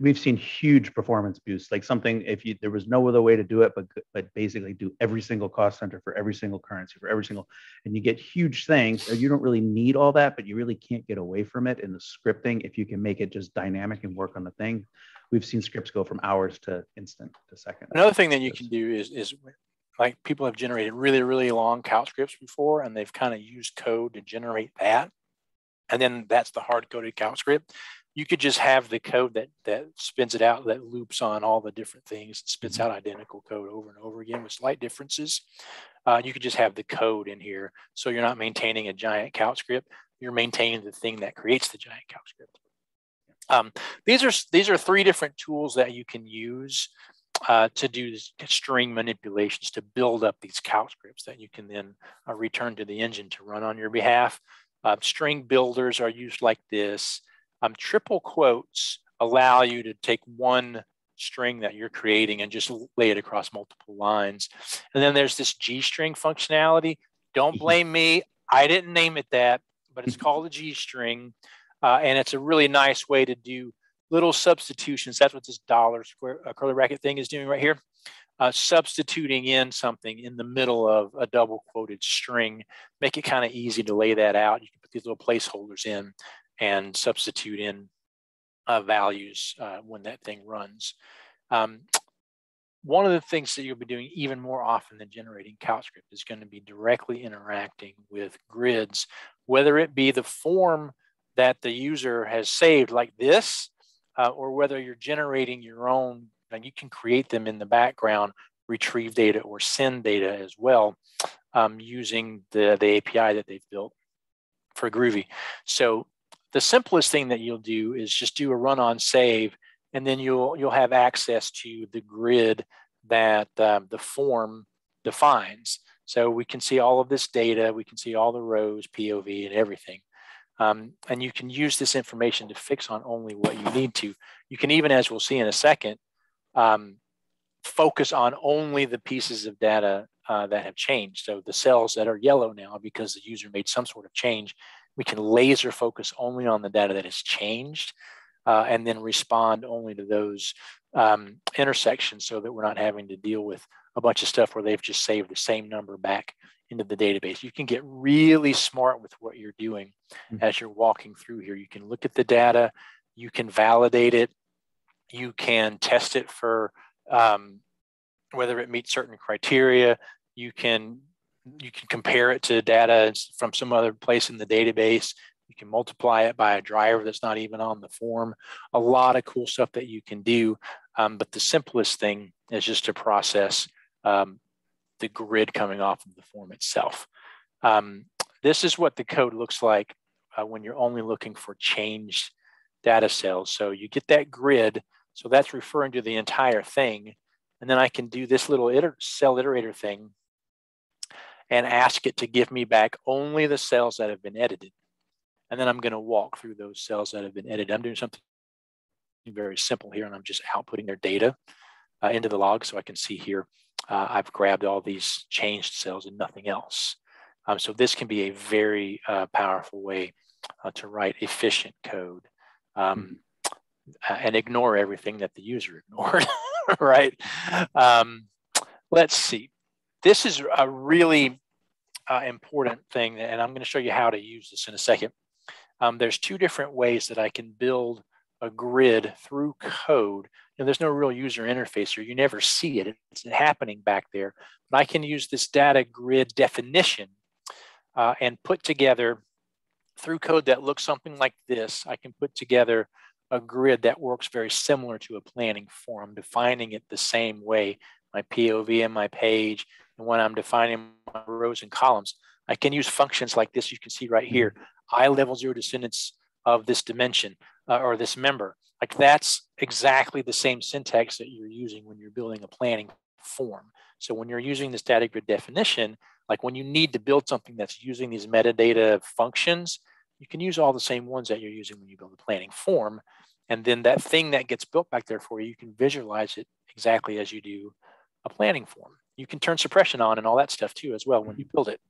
we've seen huge performance boosts like something if you there was no other way to do it but but basically do every single cost center for every single currency for every single and you get huge things you don't really need all that but you really can't get away from it in the scripting if you can make it just dynamic and work on the thing. We've seen scripts go from hours to instant to second another thing that you can do is is like people have generated really really long calc scripts before and they've kind of used code to generate that and then that's the hard coded calc script you could just have the code that that spins it out that loops on all the different things and spits mm-hmm. out identical code over and over again with slight differences uh, you could just have the code in here so you're not maintaining a giant calc script you're maintaining the thing that creates the giant calc script um, these are these are three different tools that you can use uh, to do string manipulations to build up these calc scripts that you can then uh, return to the engine to run on your behalf. Uh, string builders are used like this. Um, triple quotes allow you to take one string that you're creating and just lay it across multiple lines. And then there's this G string functionality. Don't mm-hmm. blame me. I didn't name it that, but it's called a G string. Uh, and it's a really nice way to do little substitutions. That's what this dollar square uh, curly bracket thing is doing right here. Uh, substituting in something in the middle of a double quoted string, make it kind of easy to lay that out. You can put these little placeholders in and substitute in uh, values uh, when that thing runs. Um, one of the things that you'll be doing even more often than generating CalcScript is going to be directly interacting with grids, whether it be the form that the user has saved like this, uh, or whether you're generating your own, and you can create them in the background, retrieve data or send data as well um, using the, the API that they've built for Groovy. So the simplest thing that you'll do is just do a run on save, and then you'll you'll have access to the grid that um, the form defines. So we can see all of this data, we can see all the rows, POV, and everything. Um, and you can use this information to fix on only what you need to. You can even, as we'll see in a second, um, focus on only the pieces of data uh, that have changed. So the cells that are yellow now because the user made some sort of change, we can laser focus only on the data that has changed uh, and then respond only to those um, intersections so that we're not having to deal with a bunch of stuff where they've just saved the same number back into the database. You can get really smart with what you're doing mm-hmm. as you're walking through here. You can look at the data, you can validate it, you can test it for um, whether it meets certain criteria. You can you can compare it to data from some other place in the database. You can multiply it by a driver that's not even on the form. A lot of cool stuff that you can do. Um, but the simplest thing is just to process um, the grid coming off of the form itself. Um, this is what the code looks like uh, when you're only looking for changed data cells. So you get that grid. So that's referring to the entire thing. And then I can do this little iter cell iterator thing and ask it to give me back only the cells that have been edited. And then I'm going to walk through those cells that have been edited. I'm doing something very simple here, and I'm just outputting their data uh, into the log so I can see here. Uh, I've grabbed all these changed cells and nothing else. Um, so this can be a very uh, powerful way uh, to write efficient code um, hmm. and ignore everything that the user ignored, right? Um, let's see this is a really uh, important thing, and I'm going to show you how to use this in a second. Um, there's two different ways that I can build a grid through code. You know, there's no real user interface here. You never see it. It's happening back there. But I can use this data grid definition uh, and put together through code that looks something like this. I can put together a grid that works very similar to a planning form, defining it the same way, my POV and my page, and when I'm defining my rows and columns, I can use functions like this you can see right here. I level zero descendants of this dimension uh, or this member. Like that's exactly the same syntax that you're using when you're building a planning form. So when you're using this data grid definition, like when you need to build something that's using these metadata functions, you can use all the same ones that you're using when you build a planning form. And then that thing that gets built back there for you, you can visualize it exactly as you do a planning form. You can turn suppression on and all that stuff too as well when you build it.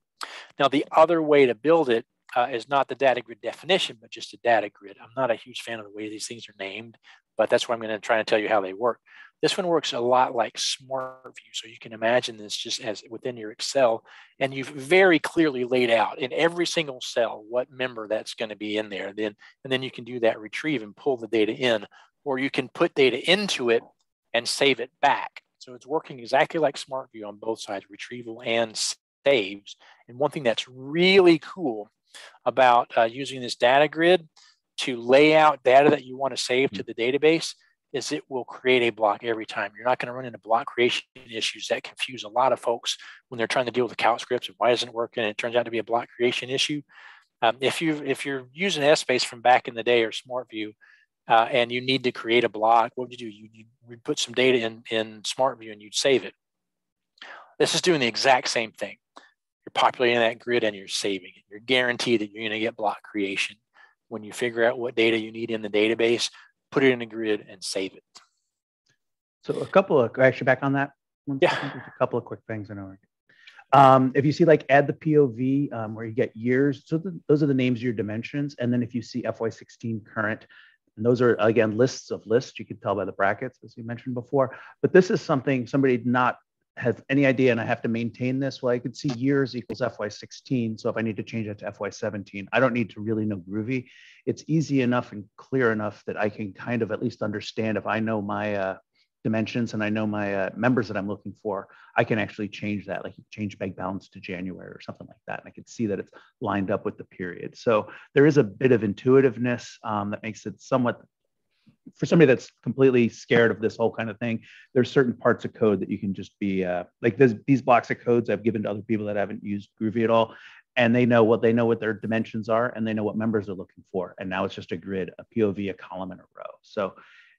Now, the other way to build it uh, is not the data grid definition, but just a data grid. I'm not a huge fan of the way these things are named, but that's why I'm going to try and tell you how they work. This one works a lot like SmartView. So you can imagine this just as within your Excel, and you've very clearly laid out in every single cell what member that's going to be in there. Then, and then you can do that retrieve and pull the data in, or you can put data into it and save it back. So it's working exactly like SmartView on both sides, retrieval and saves. And one thing that's really cool about uh, using this data grid to lay out data that you want to save to the database is it will create a block every time. You're not going to run into block creation issues that confuse a lot of folks when they're trying to deal with the calc scripts and why isn't it working and it turns out to be a block creation issue. Um, if you if you're using Essbase from back in the day or SmartView, uh, and you need to create a block, what would you do? You, you would put some data in in SmartView and you'd save it. This is doing the exact same thing. You're populating that grid and you're saving it. You're guaranteed that you're going to get block creation. When you figure out what data you need in the database, put it in a grid and save it. So a couple of actually back on that. One yeah, a couple of quick things I know. Um, if you see like add the POV um, where you get years, so the, those are the names of your dimensions. And then if you see FY16 current, and those are again lists of lists, you can tell by the brackets as you mentioned before. But this is something somebody not has any idea and I have to maintain this, well, I could see years equals FY16. So if I need to change that to FY17, I don't need to really know Groovy. It's easy enough and clear enough that I can kind of at least understand if I know my uh, dimensions and I know my uh, members that I'm looking for, I can actually change that, like change bank balance to January or something like that. And I can see that it's lined up with the period. So there is a bit of intuitiveness um, that makes it somewhat for somebody that's completely scared of this whole kind of thing, there's certain parts of code that you can just be uh, like this, these blocks of codes I've given to other people that haven't used Groovy at all. And they know what they know what their dimensions are and they know what members they're looking for. And now it's just a grid, a POV, a column, and a row. So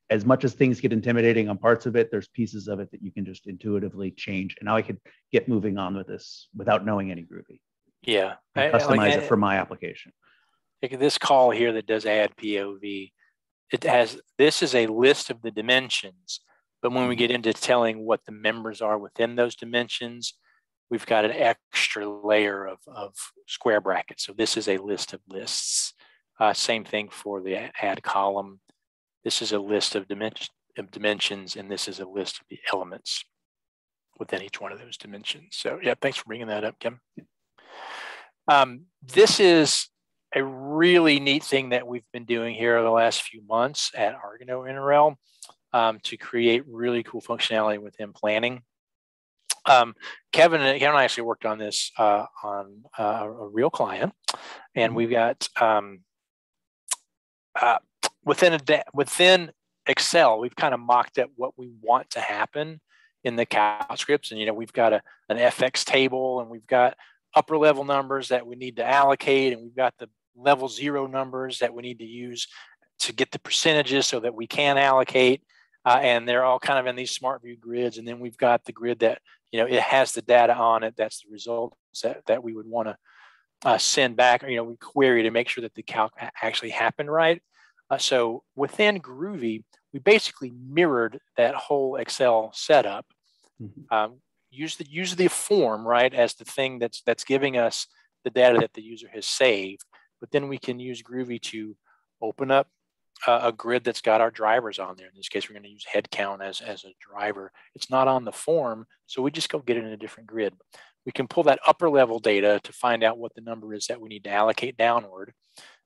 as much as things get intimidating on parts of it, there's pieces of it that you can just intuitively change. And now I could get moving on with this without knowing any Groovy. Yeah. customize like, it for my application. Like this call here that does add POV it has this is a list of the dimensions but when we mm-hmm. get into telling what the members are within those dimensions we've got an extra layer of, of square brackets so this is a list of lists uh, same thing for the add column this is a list of, dimension, of dimensions and this is a list of the elements within each one of those dimensions so yeah thanks for bringing that up kim um, this is a really neat thing that we've been doing here the last few months at Argano Interrel um, to create really cool functionality within planning. Um, Kevin, Kevin and I actually worked on this uh, on uh, a real client, and we've got um, uh, within a within Excel, we've kind of mocked at what we want to happen in the calc scripts, and you know we've got a, an FX table, and we've got upper level numbers that we need to allocate, and we've got the level zero numbers that we need to use to get the percentages so that we can allocate. Uh, and they're all kind of in these SmartView grids. And then we've got the grid that, you know, it has the data on it. That's the results that, that we would want to uh, send back, or, you know, we query to make sure that the calc actually happened right. Uh, so within Groovy, we basically mirrored that whole Excel setup. Mm-hmm. Um, use the use the form right as the thing that's that's giving us the data that the user has saved but then we can use Groovy to open up uh, a grid that's got our drivers on there. In this case, we're going to use headcount as, as a driver. It's not on the form, so we just go get it in a different grid. We can pull that upper level data to find out what the number is that we need to allocate downward.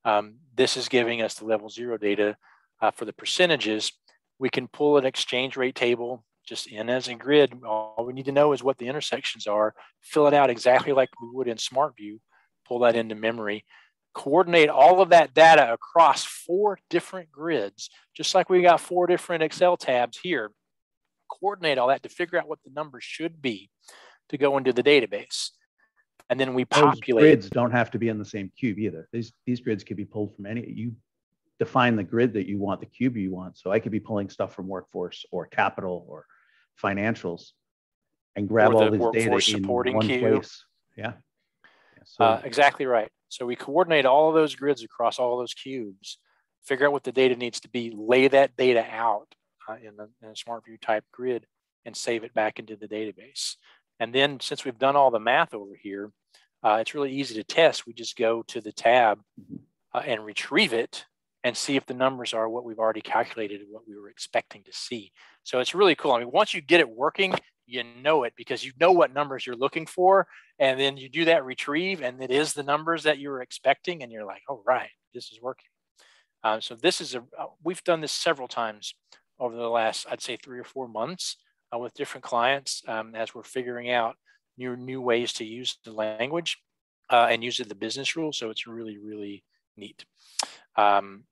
Um, this is giving us the level zero data uh, for the percentages. We can pull an exchange rate table just in as a grid. All we need to know is what the intersections are, fill it out exactly like we would in SmartView, pull that into memory coordinate all of that data across four different grids, just like we got four different Excel tabs here, coordinate all that to figure out what the numbers should be to go into the database. And then we populate. Those grids don't have to be in the same cube either. These these grids could be pulled from any. You define the grid that you want, the cube you want. So I could be pulling stuff from workforce or capital or financials, and grab all the this data workforce in supporting one cube. place. Yeah. Yeah, So Uh, exactly right. So we coordinate all of those grids across all those cubes, figure out what the data needs to be, lay that data out uh, in, the, in a SmartView type grid, and save it back into the database. And then since we've done all the math over here, uh, it's really easy to test. We just go to the tab Mhm. uh, and retrieve it and see if the numbers are what we've already calculated and what we were expecting to see. So it's really cool. I mean, once you get it working, you know it because you know what numbers you're looking for and then you do that retrieve and it is the numbers that you were expecting and you're like oh right this is working um, so this is a uh, we've done this several times over the last i'd say three or four months uh, with different clients um, as we're figuring out new new ways to use the language uh, and use it the business rule. So it's really really neat. Um,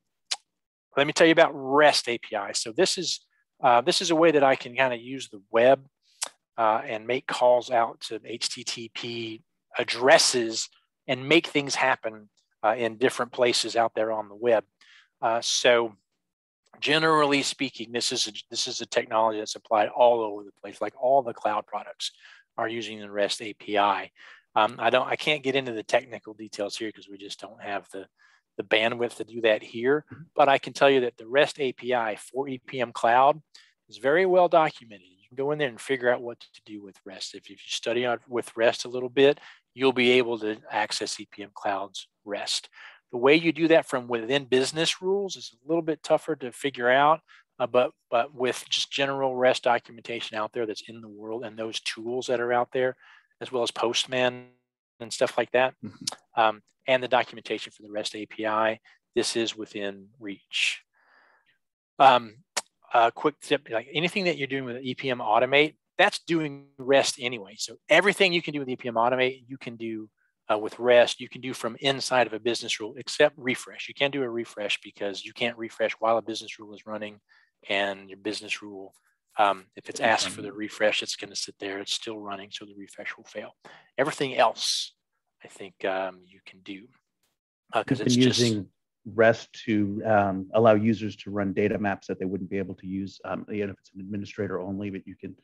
let me tell you about rest api so this is uh, this is a way that i can kind of use the web uh, and make calls out to HTTP addresses and make things happen uh, in different places out there on the web. Uh, so, generally speaking, this is a, this is a technology that's applied all over the place. Like all the cloud products are using the REST API. Um, I don't, I can't get into the technical details here because we just don't have the the bandwidth to do that here. But I can tell you that the REST API for EPM Cloud is very well documented. You can go in there and figure out what to do with REST. If, if you study on with REST a little bit, you'll be able to access EPM Cloud's REST. The way you do that from within business rules is a little bit tougher to figure out, uh, but but with just general REST documentation out there that's in the world and those tools that are out there, as well as Postman and stuff like that, Mhm. um, and the documentation for the REST API, this is within reach. Um, a quick tip, like anything that you're doing with EPM Automate, that's doing REST anyway. So everything you can do with EPM Automate, you can do uh, with REST, you can do from inside of a business rule, except refresh. You can't do a refresh because you can't refresh while a business rule is running and your business rule, um, if it's asked for the refresh, it's going to sit there. It's still running, so the refresh will fail. Everything else, I think um, you can do because You've it's been just using REST to um, allow users to run data maps that they wouldn't be able to use, um, even if it's an administrator only, but you can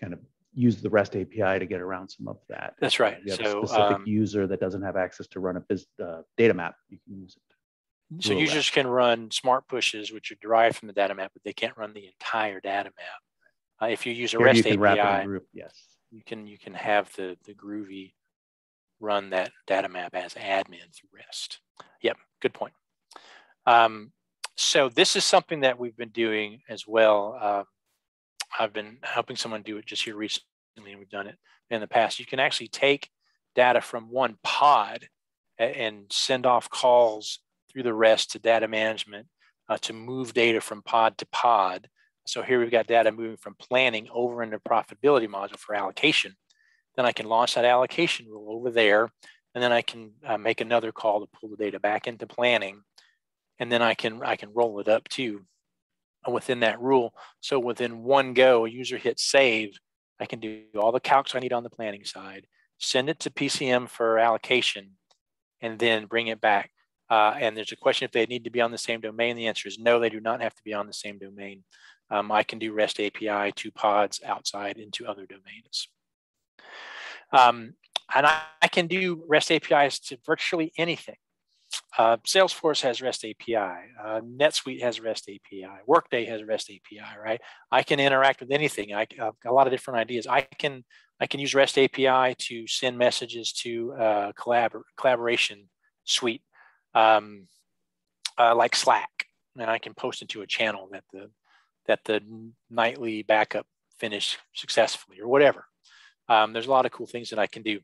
kind of use the REST API to get around some of that. That's right. If you have So, a specific um, user that doesn't have access to run a biz, uh, data map, you can use it. So users can run smart pushes, which are derived from the data map, but they can't run the entire data map. Uh, if you use a Here REST you can wrap it in API, group. Yes. you can you can have the the Groovy run that data map as admin through REST. Yep, good point. Um, so this is something that we've been doing as well. Uh, I've been helping someone do it just here recently, and we've done it in the past. You can actually take data from one pod and send off calls through the REST to data management uh, to move data from pod to pod. So here we've got data moving from planning over into profitability module for allocation. Then I can launch that allocation rule over there, and then I can uh, make another call to pull the data back into planning, and then I can I can roll it up too within that rule. So within one go, a user hits save, I can do all the calcs I need on the planning side, send it to PCM for allocation, and then bring it back. Uh, and there's a question if they need to be on the same domain. The answer is no, they do not have to be on the same domain. Um, I can do REST API to pods outside into other domains. Um, and I, I, can do REST APIs to virtually anything. Uh, Salesforce has REST API. Uh, NetSuite has REST API. Workday has REST API, right? I can interact with anything. I have a lot of different ideas. I can I can use REST API to send messages to uh, collabor collaboration suite um, uh, like Slack, and I can post into a channel that the that the nightly backup finished successfully or whatever. Um, there's a lot of cool things that I can do.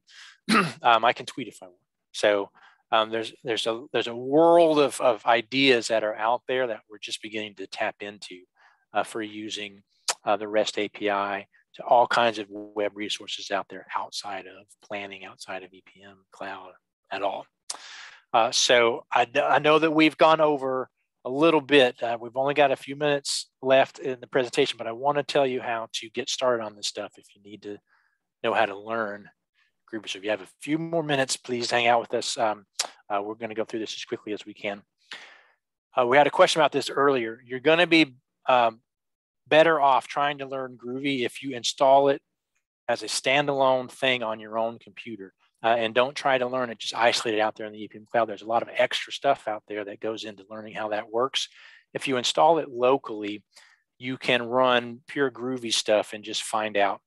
um, I can tweet if I want. So um, there's there's a there's a world of, of ideas that are out there that we're just beginning to tap into uh, for using uh, the REST API to all kinds of web resources out there outside of planning, outside of EPM cloud at all. Uh, so I, I know that we've gone over a little bit. Uh, we've only got a few minutes left in the presentation, but I want to tell you how to get started on this stuff if you need to know how to learn Groovy. So if you have a few more minutes, please hang out with us. Um, uh, we're going to go through this as quickly as we can. Uh, we had a question about this earlier. You're going to be um, better off trying to learn Groovy if you install it as a standalone thing on your own computer. Uh, and don't try to learn it just isolated out there in the EPM cloud. There's a lot of extra stuff out there that goes into learning how that works. If you install it locally, you can run pure Groovy stuff and just find out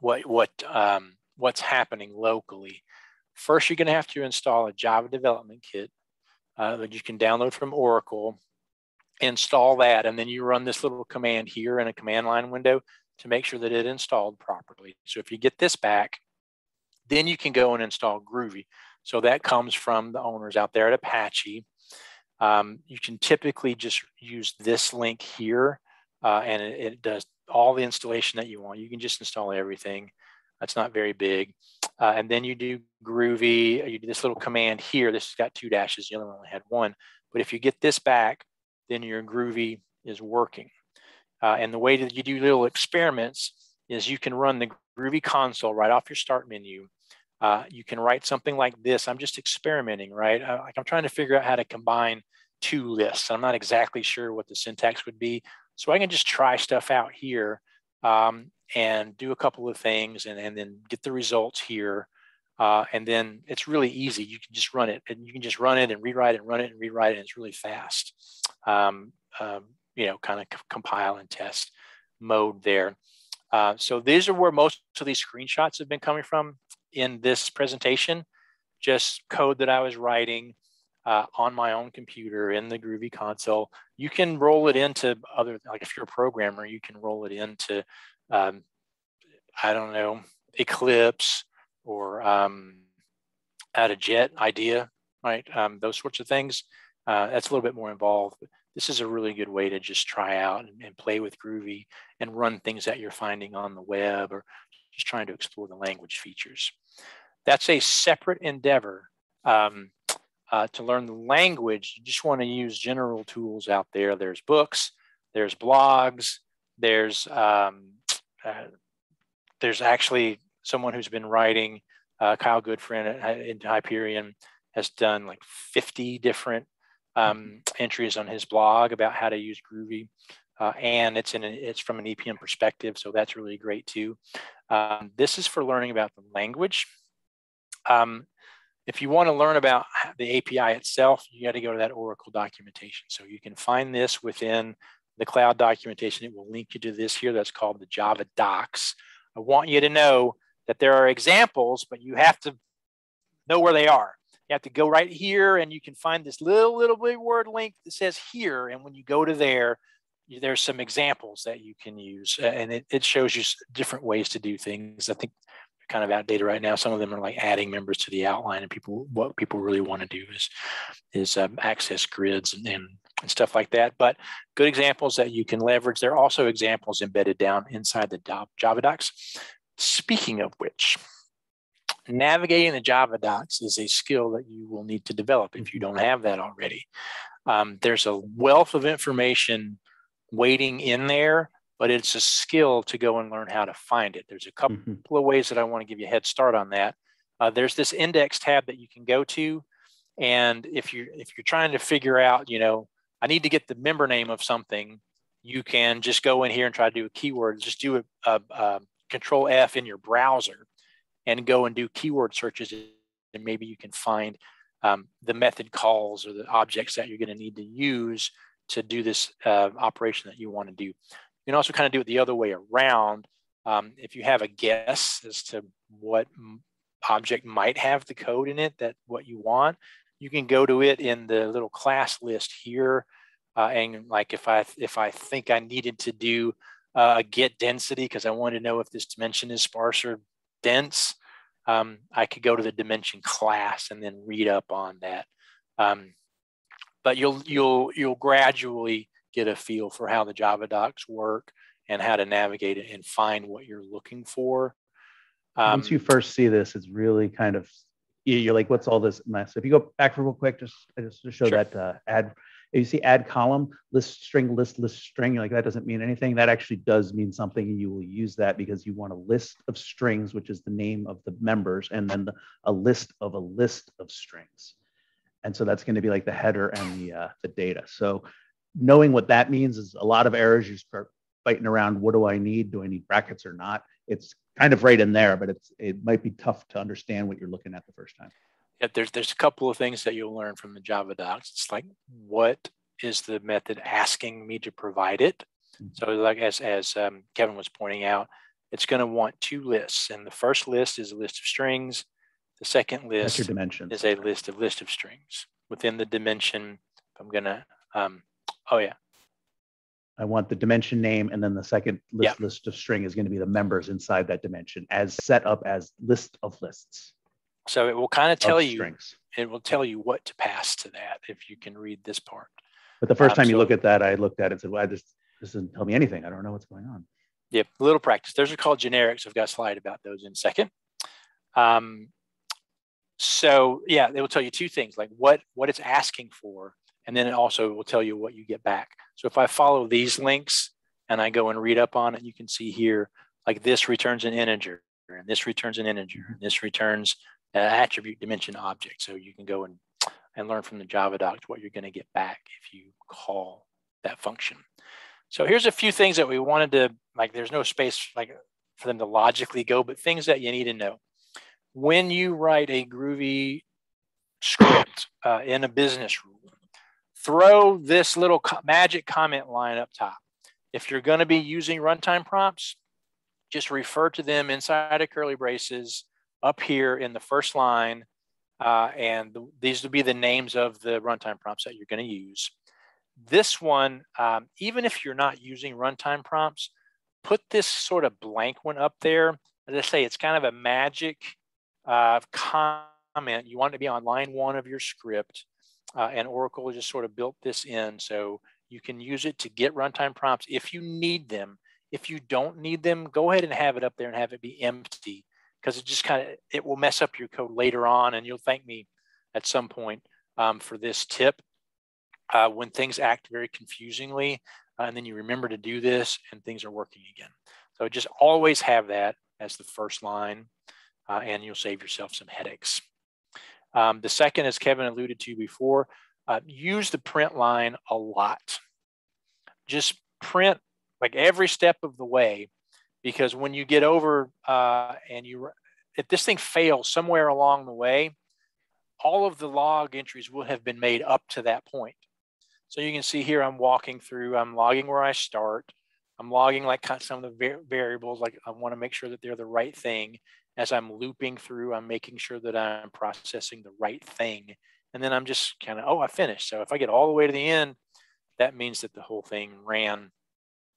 what what um, what's happening locally. First, you're going to have to install a Java development kit uh, that you can download from Oracle, install that, and then you run this little command here in a command line window to make sure that it installed properly. So if you get this back, then you can go and install Groovy. So that comes from the owners out there at Apache. Um, you can typically just use this link here uh, and it, it, does all the installation that you want. You can just install everything. That's not very big. Uh, and then you do Groovy, you do this little command here. This has got two dashes, the other one only had one. But if you get this back, then your Groovy is working. Uh, and the way that you do little experiments is you can run the Groovy console right off your start menu. Uh, you can write something like this. I'm just experimenting, right? Uh, like I'm trying to figure out how to combine two lists. I'm not exactly sure what the syntax would be. So I can just try stuff out here um, and do a couple of things and, and then get the results here. Uh, and then it's really easy. You can just run it and you can just run it and rewrite it and run it and rewrite it. And it's really fast. Um, um, you know, kind of compile and test mode there. Uh, so these are where most of these screenshots have been coming from in this presentation, just code that I was writing uh, on my own computer in the Groovy console. You can roll it into other, like if you're a programmer, you can roll it into, um, I don't know, Eclipse or um, IntelliJ IDEA, right? Um, those sorts of things. Uh, that's a little bit more involved. This is a really good way to just try out and, and play with Groovy and run things that you're finding on the web or just trying to explore the language features. That's a separate endeavor. Um, uh, to learn the language, you just want to use general tools out there. There's books, there's blogs, there's um, uh, there's actually someone who's been writing. Uh, Kyle Goodfriend in Hyperion has done like 50 different um, mm-hmm. entries on his blog about how to use Groovy. Uh, and it's in a, it's from an EPM perspective, so that's really great too. Um, this is for learning about the language. Um, if you want to learn about the API itself, you got to go to that Oracle documentation. So you can find this within the cloud documentation. It will link you to this here. That's called the Java docs. I want you to know that there are examples, but you have to know where they are. You have to go right here and you can find this little, little bit word link that says here. And when you go to there, there's some examples that you can use and it, it shows you different ways to do things. I think kind of outdated right now. Some of them are like adding members to the outline, and people what people really want to do is is um, access grids and, and, and stuff like that. But good examples that you can leverage. There are also examples embedded down inside the Java docs. Speaking of which, navigating the Java docs is a skill that you will need to develop if you don't have that already. Um, there's a wealth of information waiting in there but it's a skill to go and learn how to find it. There's a couple mm-hmm. of ways that I want to give you a head start on that. Uh, there's this index tab that you can go to, and if you're if you're trying to figure out, you know, I need to get the member name of something, you can just go in here and try to do a keyword. Just do a, a, a Control F in your browser, and go and do keyword searches, and maybe you can find um, the method calls or the objects that you're going to need to use to do this uh, operation that you want to do. You can also kind of do it the other way around. Um, if you have a guess as to what object might have the code in it that what you want, you can go to it in the little class list here. Uh, and like if I if I think I needed to do uh, a get density because I want to know if this dimension is sparse or dense, um, I could go to the dimension class and then read up on that. Um, but you'll you'll you'll gradually get a feel for how the Java docs work and how to navigate it and find what you're looking for. Um, Once you first see this, it's really kind of you're like, what's all this mess? If you go back for real quick, just just to show sure. that uh, ad you see add column, list string, list, list string, you're like that doesn't mean anything. That actually does mean something. And you will use that because you want a list of strings, which is the name of the members, and then the, a list of a list of strings. And so that's going to be like the header and the, uh, the data. So knowing what that means is a lot of errors. You start fighting around, what do I need? Do I need brackets or not? It's kind of right in there, but it's it might be tough to understand what you're looking at the first time. Yeah, there's there's a couple of things that you'll learn from the Java docs. It's like what is the method asking me to provide it? Mm-hmm. So like as as um, Kevin was pointing out, it's going to want two lists, and the first list is a list of strings. The second list is a list of list of strings within the dimension. I'm going to um, oh yeah, I want the dimension name, and then the second list, yeah. list of string is going to be the members inside that dimension as set up as list of lists. So it will kind of tell you, strings. it will tell you what to pass to that if you can read this part. But the first um, time you look at that, I looked at it and said, well, I just, this doesn't tell me anything. I don't know what's going on. Yep, a little practice. Those are called generics. I've got a slide about those in a second. Um, so yeah, they will tell you two things, like what, what it's asking for and then it also will tell you what you get back. So if I follow these links and I go and read up on it, you can see here, like this returns an integer, and this returns an integer, and this returns an attribute dimension object. So you can go and, and learn from the Java docs what you're going to get back if you call that function. So here's a few things that we wanted to, like there's no space like for them to logically go, but things that you need to know. When you write a Groovy script uh, in a business rule, throw this little co magic comment line up top. If you're going to be using runtime prompts, just refer to them inside of curly braces up here in the first line. Uh, and the, these will be the names of the runtime prompts that you're going to use. This one, um, even if you're not using runtime prompts, put this sort of blank one up there. As I say, it's kind of a magic uh, comment. You want it to be on line one of your script. Uh, and Oracle just sort of built this in so you can use it to get runtime prompts if you need them. If you don't need them, go ahead and have it up there and have it be empty because it just kind of it will mess up your code later on, and you'll thank me at some point um, for this tip. Uh, when things act very confusingly, uh, and then you remember to do this, and things are working again. So just always have that as the first line, uh, and you'll save yourself some headaches. Um, the second, as Kevin alluded to before, uh, use the print line a lot. Just print like every step of the way, because when you get over uh, and you, if this thing fails somewhere along the way, all of the log entries will have been made up to that point. So you can see here, I'm walking through, I'm logging where I start. I'm logging like some of the variables, like I want to make sure that they're the right thing as I'm looping through, I'm making sure that I'm processing the right thing. And then I'm just kind of, oh, I finished. So if I get all the way to the end, that means that the whole thing ran.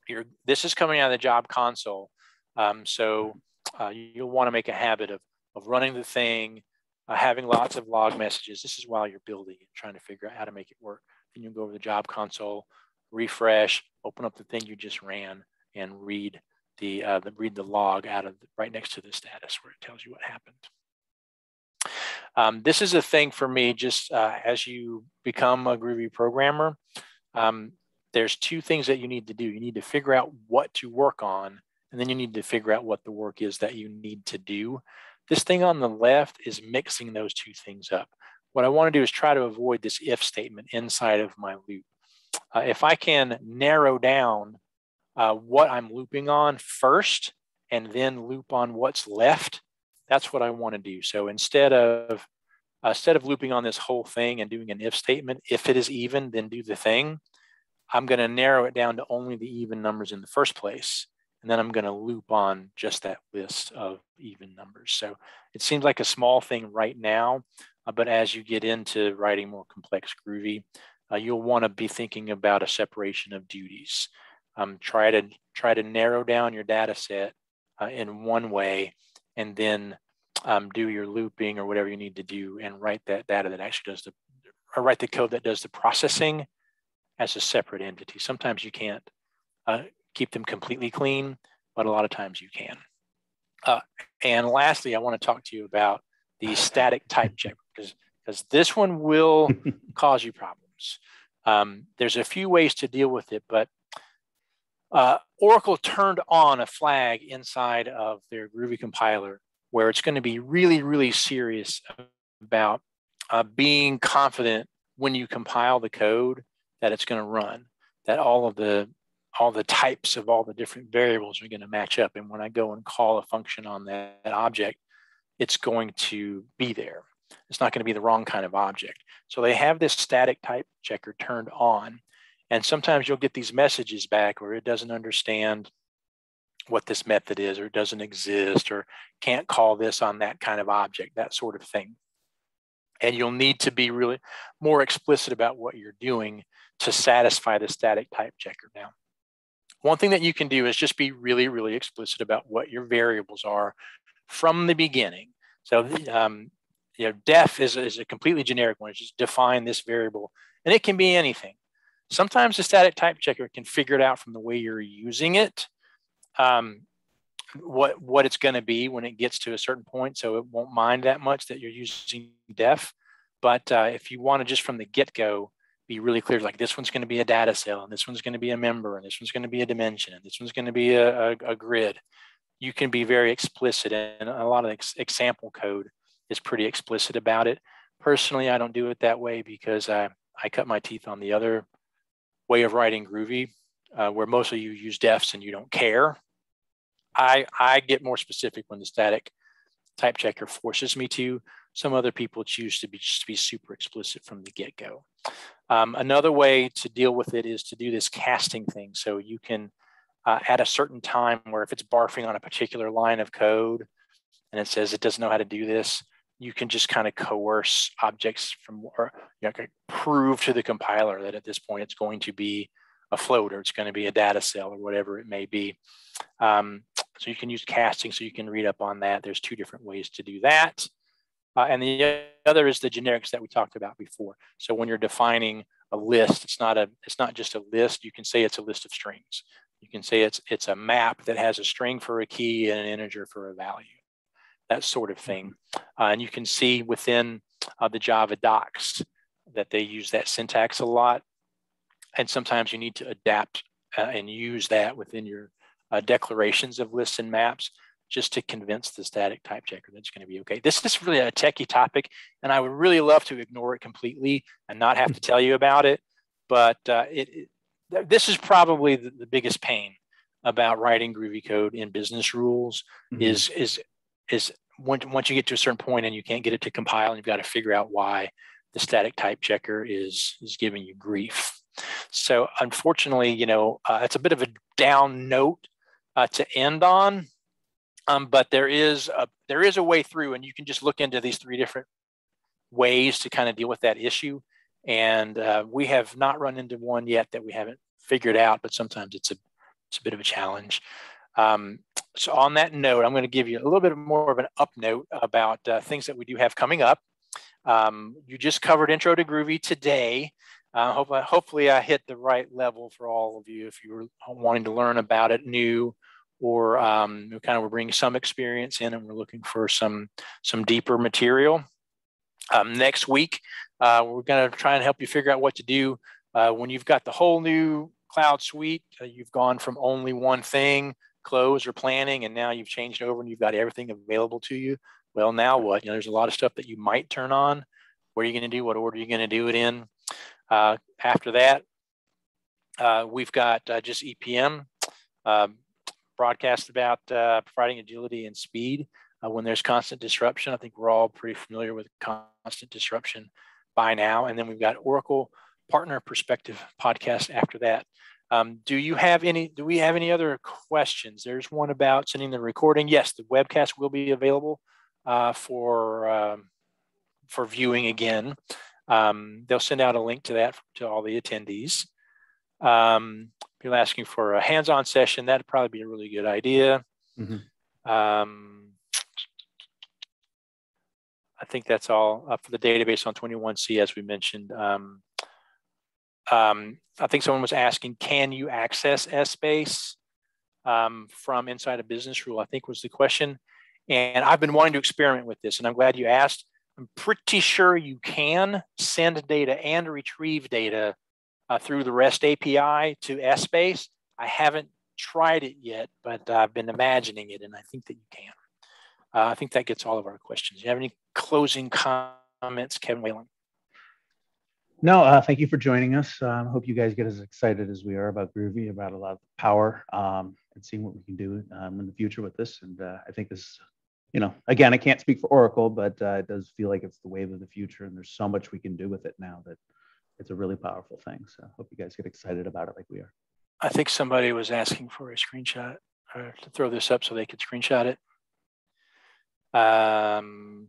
You're, this is coming out of the job console. Um, so uh, you'll want to make a habit of, of running the thing, uh, having lots of log messages. This is while you're building and trying to figure out how to make it work. Then you'll go over the job console, refresh, open up the thing you just ran, and read the, uh, the read the log out of the, right next to the status where it tells you what happened. Um, this is a thing for me, just uh, as you become a Groovy programmer, um, there's two things that you need to do. You need to figure out what to work on, and then you need to figure out what the work is that you need to do. This thing on the left is mixing those two things up. What I want to do is try to avoid this if statement inside of my loop. Uh, if I can narrow down uh, what I'm looping on first and then loop on what's left. That's what I want to do. So instead of uh, instead of looping on this whole thing and doing an if statement, if it is even, then do the thing. I'm going to narrow it down to only the even numbers in the first place. And then I'm going to loop on just that list of even numbers. So it seems like a small thing right now, uh, but as you get into writing more complex Groovy, uh, you'll want to be thinking about a separation of duties um, try to try to narrow down your data set uh, in one way and then um, do your looping or whatever you need to do and write that data that actually does the or write the code that does the processing as a separate entity. Sometimes you can't uh, keep them completely clean, but a lot of times you can. Uh, and lastly, I want to talk to you about the static type check because because this one will cause you problems. Um, there's a few ways to deal with it, but uh, Oracle turned on a flag inside of their Groovy compiler where it's going to be really, really serious about uh, being confident when you compile the code that it's going to run, that all of the all the types of all the different variables are going to match up. And when I go and call a function on that, that object, it's going to be there. It's not going to be the wrong kind of object. So they have this static type checker turned on. And sometimes you'll get these messages back where it doesn't understand what this method is or doesn't exist or can't call this on that kind of object, that sort of thing. And you'll need to be really more explicit about what you're doing to satisfy the static type checker. Now, one thing that you can do is just be really, really explicit about what your variables are from the beginning. So, um, you know, def is, is a completely generic one. It's just define this variable, and it can be anything. Sometimes the static type checker can figure it out from the way you're using it, um, what what it's going to be when it gets to a certain point. So it won't mind that much that you're using def. But uh, if you want to just from the get go be really clear, like this one's going to be a data cell, and this one's going to be a member, and this one's going to be a dimension, and this one's going to be a, a, a grid. You can be very explicit, and a lot of ex- example code is pretty explicit about it. Personally, I don't do it that way because I, I cut my teeth on the other way of writing Groovy, uh, where mostly you use defs and you don't care. I, I get more specific when the static type checker forces me to. Some other people choose to be just to be super explicit from the get-go. Um, another way to deal with it is to do this casting thing. So you can, uh, at a certain time where if it's barfing on a particular line of code and it says it doesn't know how to do this, you can just kind of coerce objects from, or you know, prove to the compiler that at this point it's going to be a float or it's going to be a data cell or whatever it may be. Um, so you can use casting so you can read up on that. There's two different ways to do that. Uh, and the other is the generics that we talked about before. So when you're defining a list, it's not a it's not just a list. You can say it's a list of strings. You can say it's it's a map that has a string for a key and an integer for a value that sort of thing. Uh, and you can see within uh, the Java docs that they use that syntax a lot. And sometimes you need to adapt uh, and use that within your uh, declarations of lists and maps just to convince the static type checker that it's going to be okay. This is really a techie topic, and I would really love to ignore it completely and not have to tell you about it. But uh, it, it, this is probably the, biggest pain about writing Groovy code in business rules mm-hmm. is is is once, once you get to a certain point and you can't get it to compile and you've got to figure out why the static type checker is is giving you grief. So unfortunately, you know, uh, it's a bit of a down note uh, to end on, um, but there is a there is a way through, and you can just look into these three different ways to kind of deal with that issue. And uh, we have not run into one yet that we haven't figured out, but sometimes it's a it's a bit of a challenge. Um, so on that note, I'm going to give you a little bit more of an up note about uh, things that we do have coming up. Um, you just covered Intro to Groovy today. Uh, hope, hopefully I hit the right level for all of you if you were wanting to learn about it new or um, kind of we're bringing some experience in and we're looking for some, some deeper material. Um, next week, uh, we're going to try and help you figure out what to do uh, when you've got the whole new cloud suite. Uh, you've gone from only one thing close or planning and now you've changed over and you've got everything available to you well now what? You know there's a lot of stuff that you might turn on. What are you going to do? What order are you going to do it in? Uh, after that uh, we've got uh, just epm um, broadcast about uh, providing agility and speed uh, when there's constant disruption. I think we're all pretty familiar with constant disruption by now. And then we've got oracle partner perspective podcast after that um, do you have any, do we have any other questions? There's one about sending the recording. Yes, the webcast will be available uh, for, um, for viewing again. Um, they'll send out a link to that to all the attendees. Um, people asking for a hands-on session, that'd probably be a really good idea. Mm-hmm. Um, I think that's all uh, for the database on 21C, as we mentioned. Um, um, I think someone was asking, can you access Essbase um, from inside a business rule? I think was the question. And I've been wanting to experiment with this, and I'm glad you asked. I'm pretty sure you can send data and retrieve data uh, through the REST API to Essbase. I haven't tried it yet, but I've been imagining it, and I think that you can. Uh, I think that gets all of our questions. Do you have any closing comments, Kevin Whalen? No, uh, thank you for joining us. I um, hope you guys get as excited as we are about Groovy, about a lot of power, um, and seeing what we can do um, in the future with this. And uh, I think this, you know, again, I can't speak for Oracle, but uh, it does feel like it's the wave of the future, and there's so much we can do with it now that it's a really powerful thing. So I hope you guys get excited about it like we are. I think somebody was asking for a screenshot or to throw this up so they could screenshot it. Um,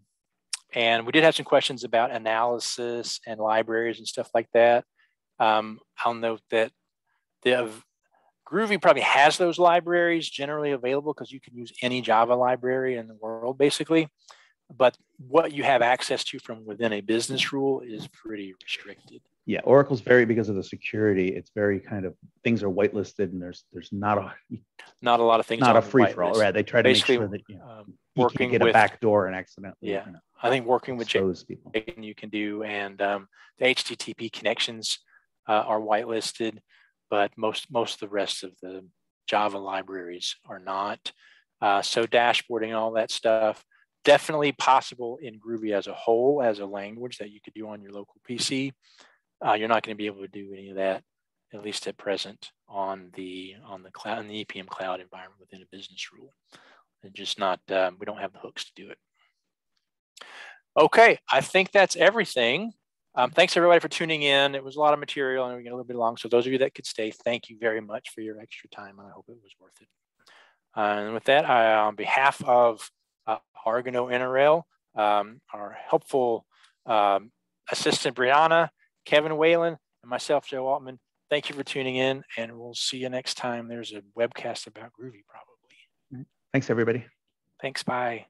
and we did have some questions about analysis and libraries and stuff like that. Um, I'll note that the Groovy probably has those libraries generally available because you can use any Java library in the world basically. But what you have access to from within a business rule is pretty restricted yeah oracle's very because of the security. It's very kind of things are whitelisted and there's there's not a not a lot of things not a free for all. right they try to Basically, make sure that you, know, um, you working get with, a back door and accidentally yeah you know, i think working with those people. You can do and um, the http connections uh, are whitelisted but most most of the rest of the java libraries are not. Uh, so dashboarding and all that stuff definitely possible in groovy as a whole as a language that you could do on your local pc uh, you're not going to be able to do any of that, at least at present, on the on the cloud in the EPM cloud environment within a business rule. And just not um, we don't have the hooks to do it. Okay, I think that's everything. Um, thanks everybody for tuning in. It was a lot of material and we get a little bit long. So those of you that could stay, thank you very much for your extra time. And I hope it was worth it. Uh, and with that, I, on behalf of uh, Argano Interrel, um, our helpful um, assistant Brianna, Kevin Whalen, and myself, Joe Aultman. Thank you for tuning in, and we'll see you next time. There's a webcast about Groovy, probably. Thanks, everybody. Thanks. Bye.